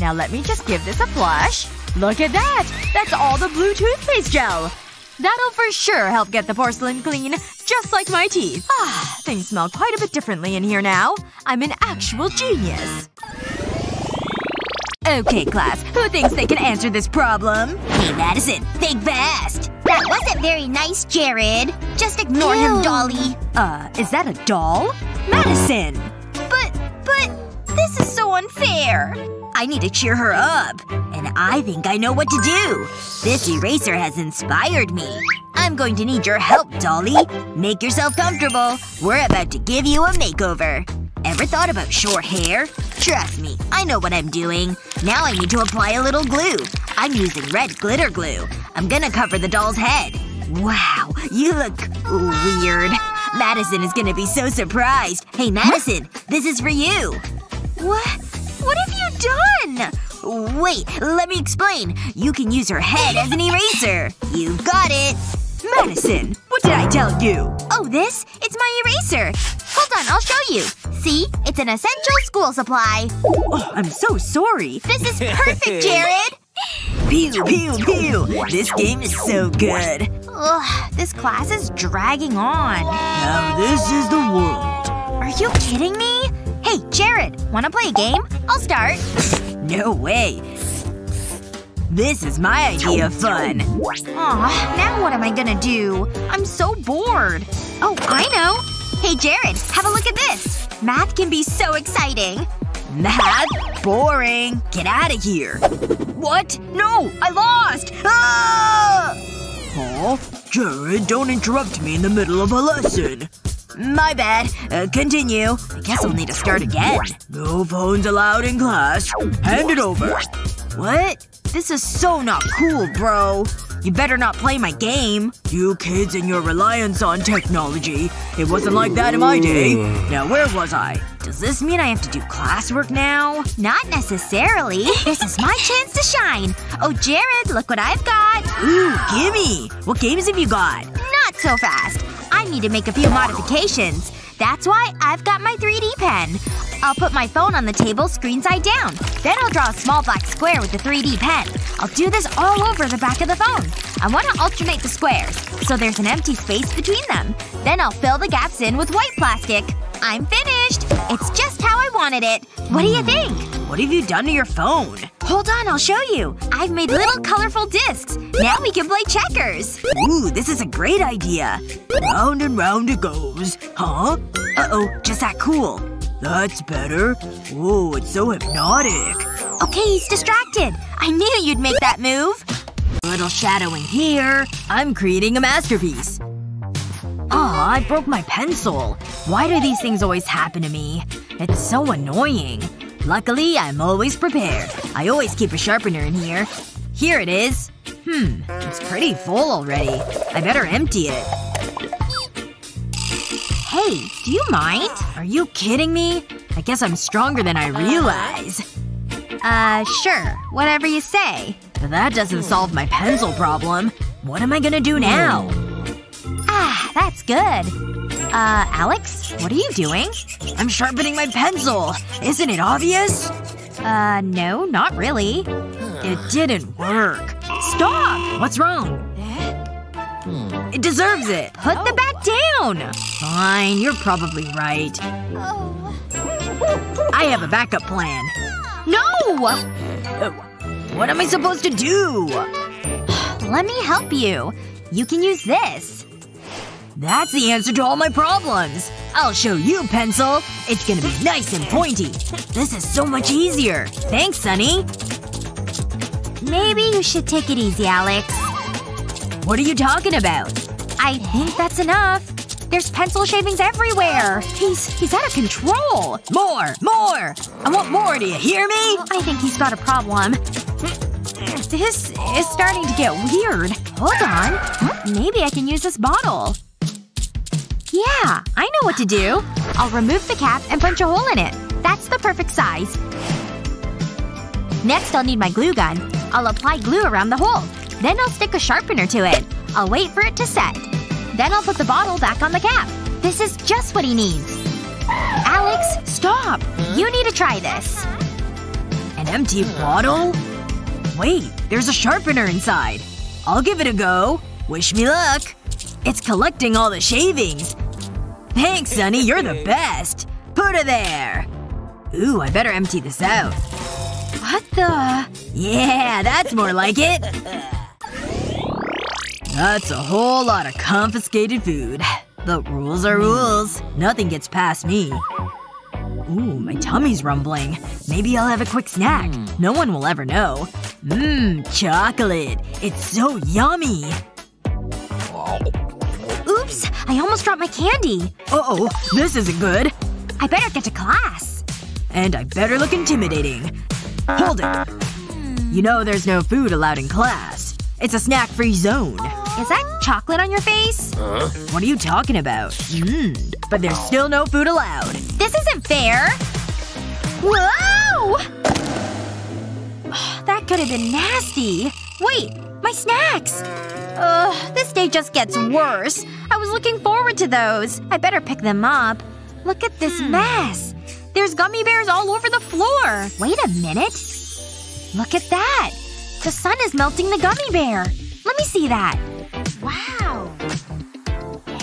Now let me just give this a flush. Look at that! That's all the blue toothpaste gel! That'll for sure help get the porcelain clean. Just like my teeth. Ah, things smell quite a bit differently in here now. I'm an actual genius. Okay, class. Who thinks they can answer this problem? Hey, Madison. Think fast! That wasn't very nice, Jared. Just ignore him, Dolly. Uh, is that a doll? Madison! But, but, this is so unfair. I need to cheer her up. And I think I know what to do. This eraser has inspired me. I'm going to need your help, Dolly. Make yourself comfortable. We're about to give you a makeover. Ever thought about short hair? Trust me, I know what I'm doing. Now I need to apply a little glue. I'm using red glitter glue. I'm gonna cover the doll's head. Wow, you look weird. Madison is gonna be so surprised. Hey, Madison, this is for you. What? What have you done? Wait, let me explain. You can use her head as an eraser. You've got it. Madison! What did I tell you? Oh, this? It's my eraser. Hold on, I'll show you. See? It's an essential school supply. Oh, I'm so sorry. This is perfect, (laughs) Jared! Pew pew pew! This game is so good. Ugh, this class is dragging on. Now this is the world. Are you kidding me? Hey, Jared, wanna play a game? I'll start. (laughs) No way. This is my idea of fun. Aw, now what am I gonna do? I'm so bored. Oh, I know. Hey, Jared, have a look at this. Math can be so exciting. Math? Boring. Get out of here. What? No! I lost! Ah! Oh, Jared, don't interrupt me in the middle of a lesson. My bad. Uh, continue. I guess I'll need to start again. No phones allowed in class. Hand it over. What? This is so not cool, bro. You better not play my game. You kids and your reliance on technology. It wasn't like that in my day. Now where was I? Does this mean I have to do classwork now? Not necessarily. This is my chance to shine. Oh, Jared, look what I've got. Ooh, gimme! What games have you got? Not so fast. Need to make a few modifications. That's why I've got my 3D pen. I'll put my phone on the table screen side down. Then I'll draw a small black square with the 3D pen. I'll do this all over the back of the phone. I want to alternate the squares, so there's an empty space between them. Then I'll fill the gaps in with white plastic. I'm finished! It's just how I wanted it. What do you think? What have you done to your phone? Hold on, I'll show you. I've made little colorful discs. Now we can play checkers. Ooh, this is a great idea. Round and round it goes. Huh? Uh-oh, just that cool. That's better. Whoa, it's so hypnotic. Okay, he's distracted. I knew you'd make that move. A Little shadowing here. I'm creating a masterpiece. Aw, I broke my pencil. Why do these things always happen to me? It's so annoying. Luckily, I'm always prepared. I always keep a sharpener in here. Here it is. Hmm. It's pretty full already. I better empty it. Hey, do you mind? Are you kidding me? I guess I'm stronger than I realize. Uh, sure. Whatever you say. But that doesn't solve my pencil problem. What am I gonna do now? Ah, that's good. Uh, Alex? What are you doing? I'm sharpening my pencil. Isn't it obvious? Uh, no, not really. It (sighs) didn't work. Stop! What's wrong? It deserves it. Put the bat down! Fine, you're probably right. I have a backup plan. No! Uh, what am I supposed to do? Let me help you. You can use this. That's the answer to all my problems. I'll show you, pencil. It's gonna be nice and pointy. This is so much easier. Thanks, Sunny. Maybe you should take it easy, Alex. What are you talking about? I think that's enough. There's pencil shavings everywhere. He's- he's out of control. More! More! I want more, do you hear me? I think he's got a problem. This is starting to get weird. Hold on. Maybe I can use this bottle. Yeah, I know what to do. I'll remove the cap and punch a hole in it. That's the perfect size. Next I'll need my glue gun. I'll apply glue around the hole. Then I'll stick a sharpener to it. I'll wait for it to set. Then I'll put the bottle back on the cap. This is just what he needs. Alex, stop! You need to try this. An empty bottle? Wait, there's a sharpener inside. I'll give it a go. Wish me luck. It's collecting all the shavings. Thanks, Sunny. You're the best. Put it there. Ooh, I better empty this out. What the? Yeah, that's more like it. That's a whole lot of confiscated food. The rules are rules. Nothing gets past me. Ooh, my tummy's rumbling. Maybe I'll have a quick snack. Hmm. No one will ever know. Mmm, chocolate. It's so yummy. Oops, I almost dropped my candy. Uh-oh, this isn't good. I better get to class. And I better look intimidating. Hold it. Hmm. You know there's no food allowed in class. It's a snack-free zone. Is that chocolate on your face? What are you talking about? Mmm. But there's still no food allowed. This isn't fair. Whoa! (sighs) That could have been nasty. Wait, my snacks! Ugh, this day just gets worse. I was looking forward to those. I better pick them up. Look at this hmm. mess. There's gummy bears all over the floor. Wait a minute. Look at that. The sun is melting the gummy bear. Let me see that. Wow.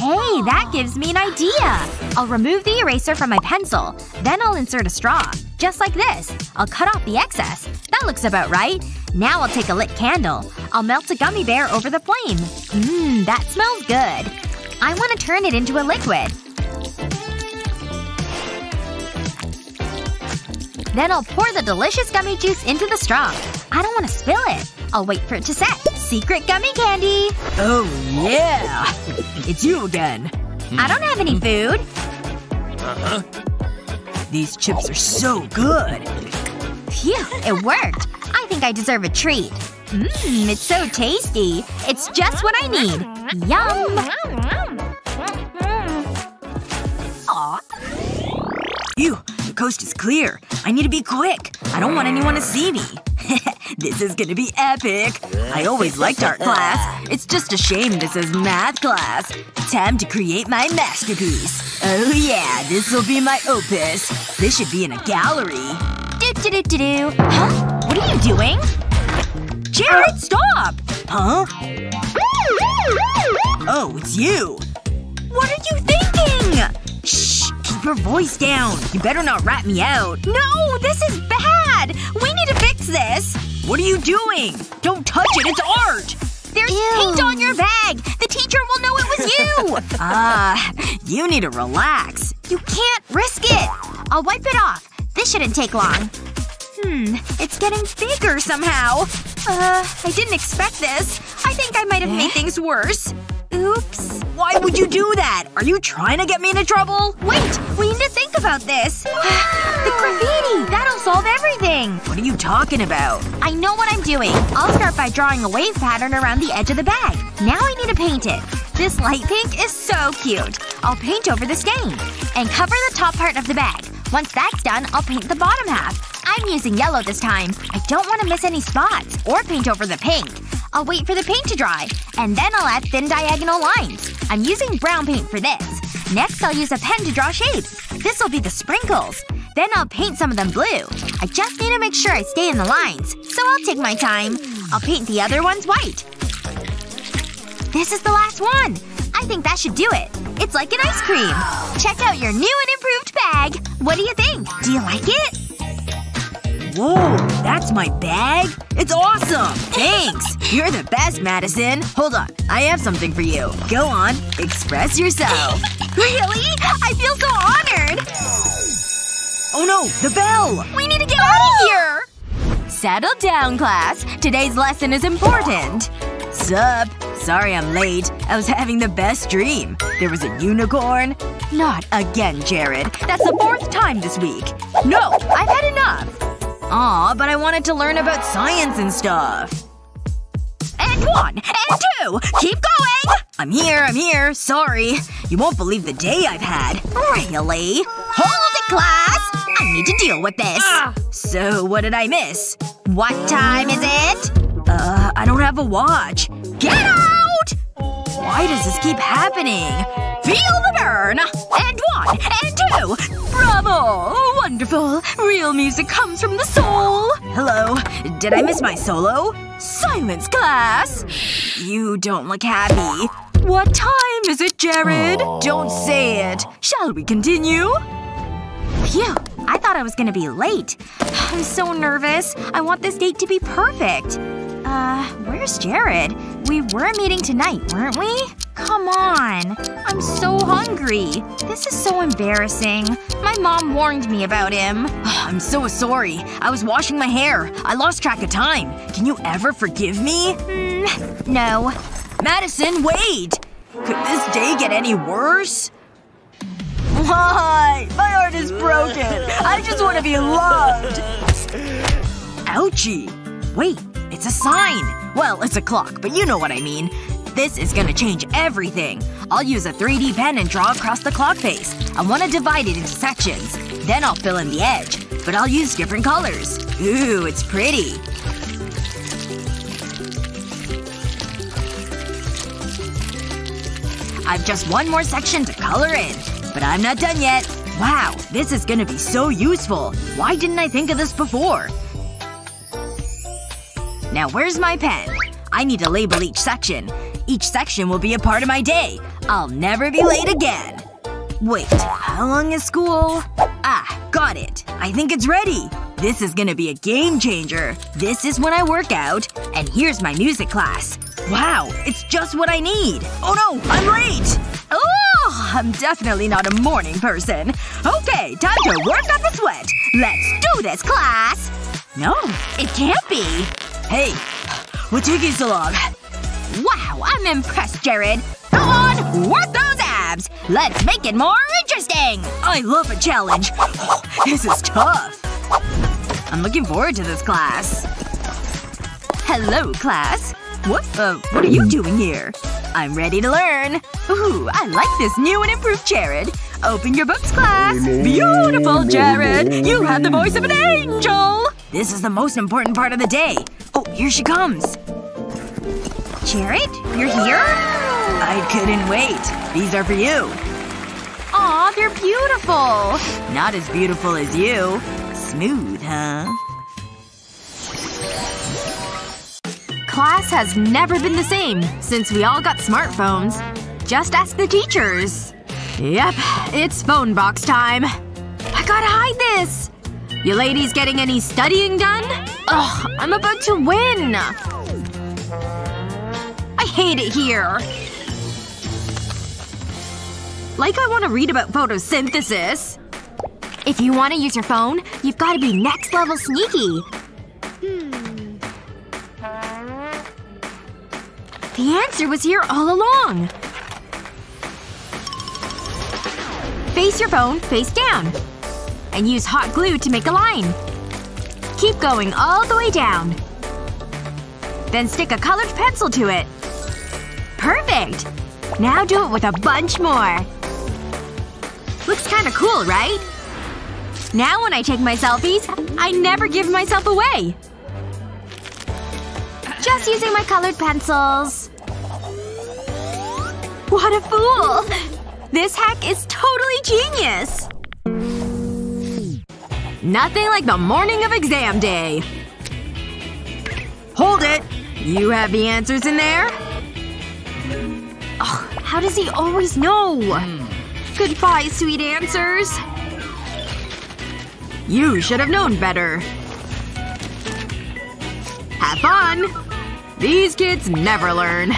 Hey, that gives me an idea! I'll remove the eraser from my pencil. Then I'll insert a straw. Just like this. I'll cut off the excess. That looks about right. Now I'll take a lit candle. I'll melt a gummy bear over the flame. Mmm, that smells good. I want to turn it into a liquid. Then I'll pour the delicious gummy juice into the straw. I don't want to spill it. I'll wait for it to set. Secret gummy candy! Oh, yeah! It's you again. I don't have any food. Uh-huh. These chips are so good. Phew, it worked. I think I deserve a treat. Mmm, it's so tasty. It's just what I need. Yum! Phew, the coast is clear. I need to be quick. I don't want anyone to see me. (laughs) this is gonna be epic. I always liked art class. It's just a shame this is math class. Time to create my masterpiece. Oh yeah, this'll be my opus. This should be in a gallery. Do do do do do. Huh? What are you doing? Jared, stop! Huh? Oh, it's you. What are you thinking? Shh! Keep your voice down. You better not rat me out. No, this is bad! We need to fix this! What are you doing? Don't touch it, it's art! There's paint on your bag! The teacher will know it was you! (laughs) Ah, you need to relax. you can't risk it! I'll wipe it off. This shouldn't take long. Hmm. It's getting bigger somehow. Uh, I didn't expect this. I think I might have made things worse. Oops. Why would you do that? Are you trying to get me into trouble? Wait! We need to think about this. (gasps) The graffiti! That'll solve everything! What are you talking about? I know what I'm doing. I'll start by drawing a wave pattern around the edge of the bag. Now I need to paint it. This light pink is so cute. I'll paint over the stain. And cover the top part of the bag. Once that's done, I'll paint the bottom half. I'm using yellow this time. I don't want to miss any spots. Or paint over the pink. I'll wait for the paint to dry. And then I'll add thin diagonal lines. I'm using brown paint for this. Next I'll use a pen to draw shapes. This'll be the sprinkles. Then I'll paint some of them blue. I just need to make sure I stay in the lines. So I'll take my time. I'll paint the other ones white. This is the last one! I think that should do it. It's like an ice cream. Check out your new and improved bag. What do you think? Do you like it? Whoa, that's my bag? It's awesome! Thanks! You're the best, Madison. Hold on. I have something for you. Go on. Express yourself. (laughs) Really? I feel so honored! Oh no! The bell! We need to get out of here! Settle down, class. Today's lesson is important. Sup? Sorry I'm late. I was having the best dream. There was a unicorn. Not again, Jared. That's the fourth time this week. No! I've had enough! Aw, but I wanted to learn about science and stuff. And one! And two! Keep going! I'm here, I'm here. Sorry. You won't believe the day I've had. Really? Hold it, class! I need to deal with this. So, what did I miss? What time is it? Uh, I don't have a watch. Get out! Why does this keep happening? Feel the burn! And one! And two! Bravo! Wonderful! Real music comes from the soul! Hello. Did I miss my solo? Silence, class! You don't look happy. What time is it, Jared? Don't say it. Shall we continue? Phew. I thought I was gonna be late. (sighs) I'm so nervous. I want this date to be perfect. Uh, where's Jared? We were meeting tonight, weren't we? Come on. I'm so hungry. This is so embarrassing. My mom warned me about him. (sighs) I'm so sorry. I was washing my hair. I lost track of time. Can you ever forgive me? Mm, no. Madison, wait! Could this day get any worse? Why? My heart is broken. I just want to be loved. Ouchie. Wait. It's a sign. Well, it's a clock, but you know what I mean. This is gonna change everything. I'll use a 3D pen and draw across the clock face. I want to divide it into sections. Then I'll fill in the edge. But I'll use different colors. Ooh, it's pretty. I've just one more section to color in. But I'm not done yet. Wow, this is gonna be so useful. Why didn't I think of this before? Now where's my pen? I need to label each section. Each section will be a part of my day. I'll never be late again. Wait, how long is school? Ah, got it. I think it's ready. This is gonna be a game changer. This is when I work out. And here's my music class. Wow, it's just what I need. Oh no, I'm late! Oh, I'm definitely not a morning person. Okay, time to work up a sweat. Let's do this, class! No, it can't be. Hey, what's taking so long? Wow, I'm impressed, Jared. Go on, work those abs! Let's make it more interesting! I love a challenge. (laughs) this is tough. I'm looking forward to this class. Hello, class. What, uh, what are you doing here? I'm ready to learn. Ooh, I like this new and improved Jared. Open your books, class. Beautiful, Jared. You have the voice of an angel. This is the most important part of the day. Oh, here she comes. Jared? You're here? I couldn't wait. These are for you. Aw, they're beautiful. Not as beautiful as you. Smooth, huh? Class has never been the same since we all got smartphones. Just ask the teachers. Yep, it's phone box time. I gotta hide this! You ladies getting any studying done? Ugh, I'm about to win! I hate it here. Like I want to read about photosynthesis. If you want to use your phone, you've gotta be next level sneaky. Hmm. The answer was here all along. Face your phone face down. And use hot glue to make a line. Keep going all the way down. Then stick a colored pencil to it. Perfect! Now do it with a bunch more. Looks kinda cool, right? Now when I take my selfies, I never give myself away. Just using my colored pencils. What a fool! This hack is totally genius! Nothing like the morning of exam day. Hold it! You have the answers in there? Ugh, how does he always know? Goodbye, sweet answers. You should have known better. Have fun! These kids never learn.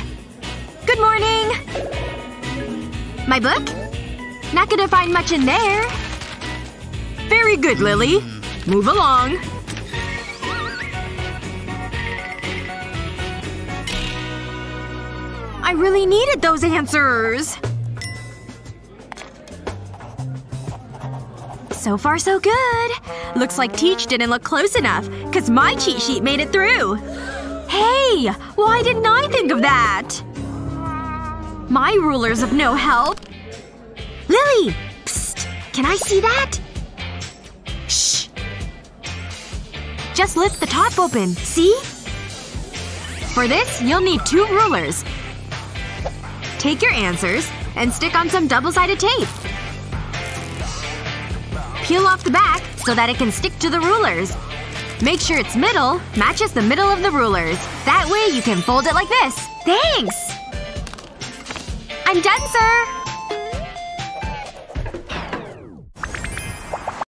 Good morning! My book? Not gonna find much in there. Very good, Lily. Move along. I really needed those answers. So far so good. Looks like Teach didn't look close enough, cause my cheat sheet made it through. Hey! Why didn't I think of that? My ruler's of no help. Lily! Psst! Can I see that? Just lift the top open. See? For this, you'll need two rulers. Take your answers and stick on some double-sided tape. Peel off the back so that it can stick to the rulers. Make sure its middle matches the middle of the rulers. That way you can fold it like this. Thanks! I'm done, sir!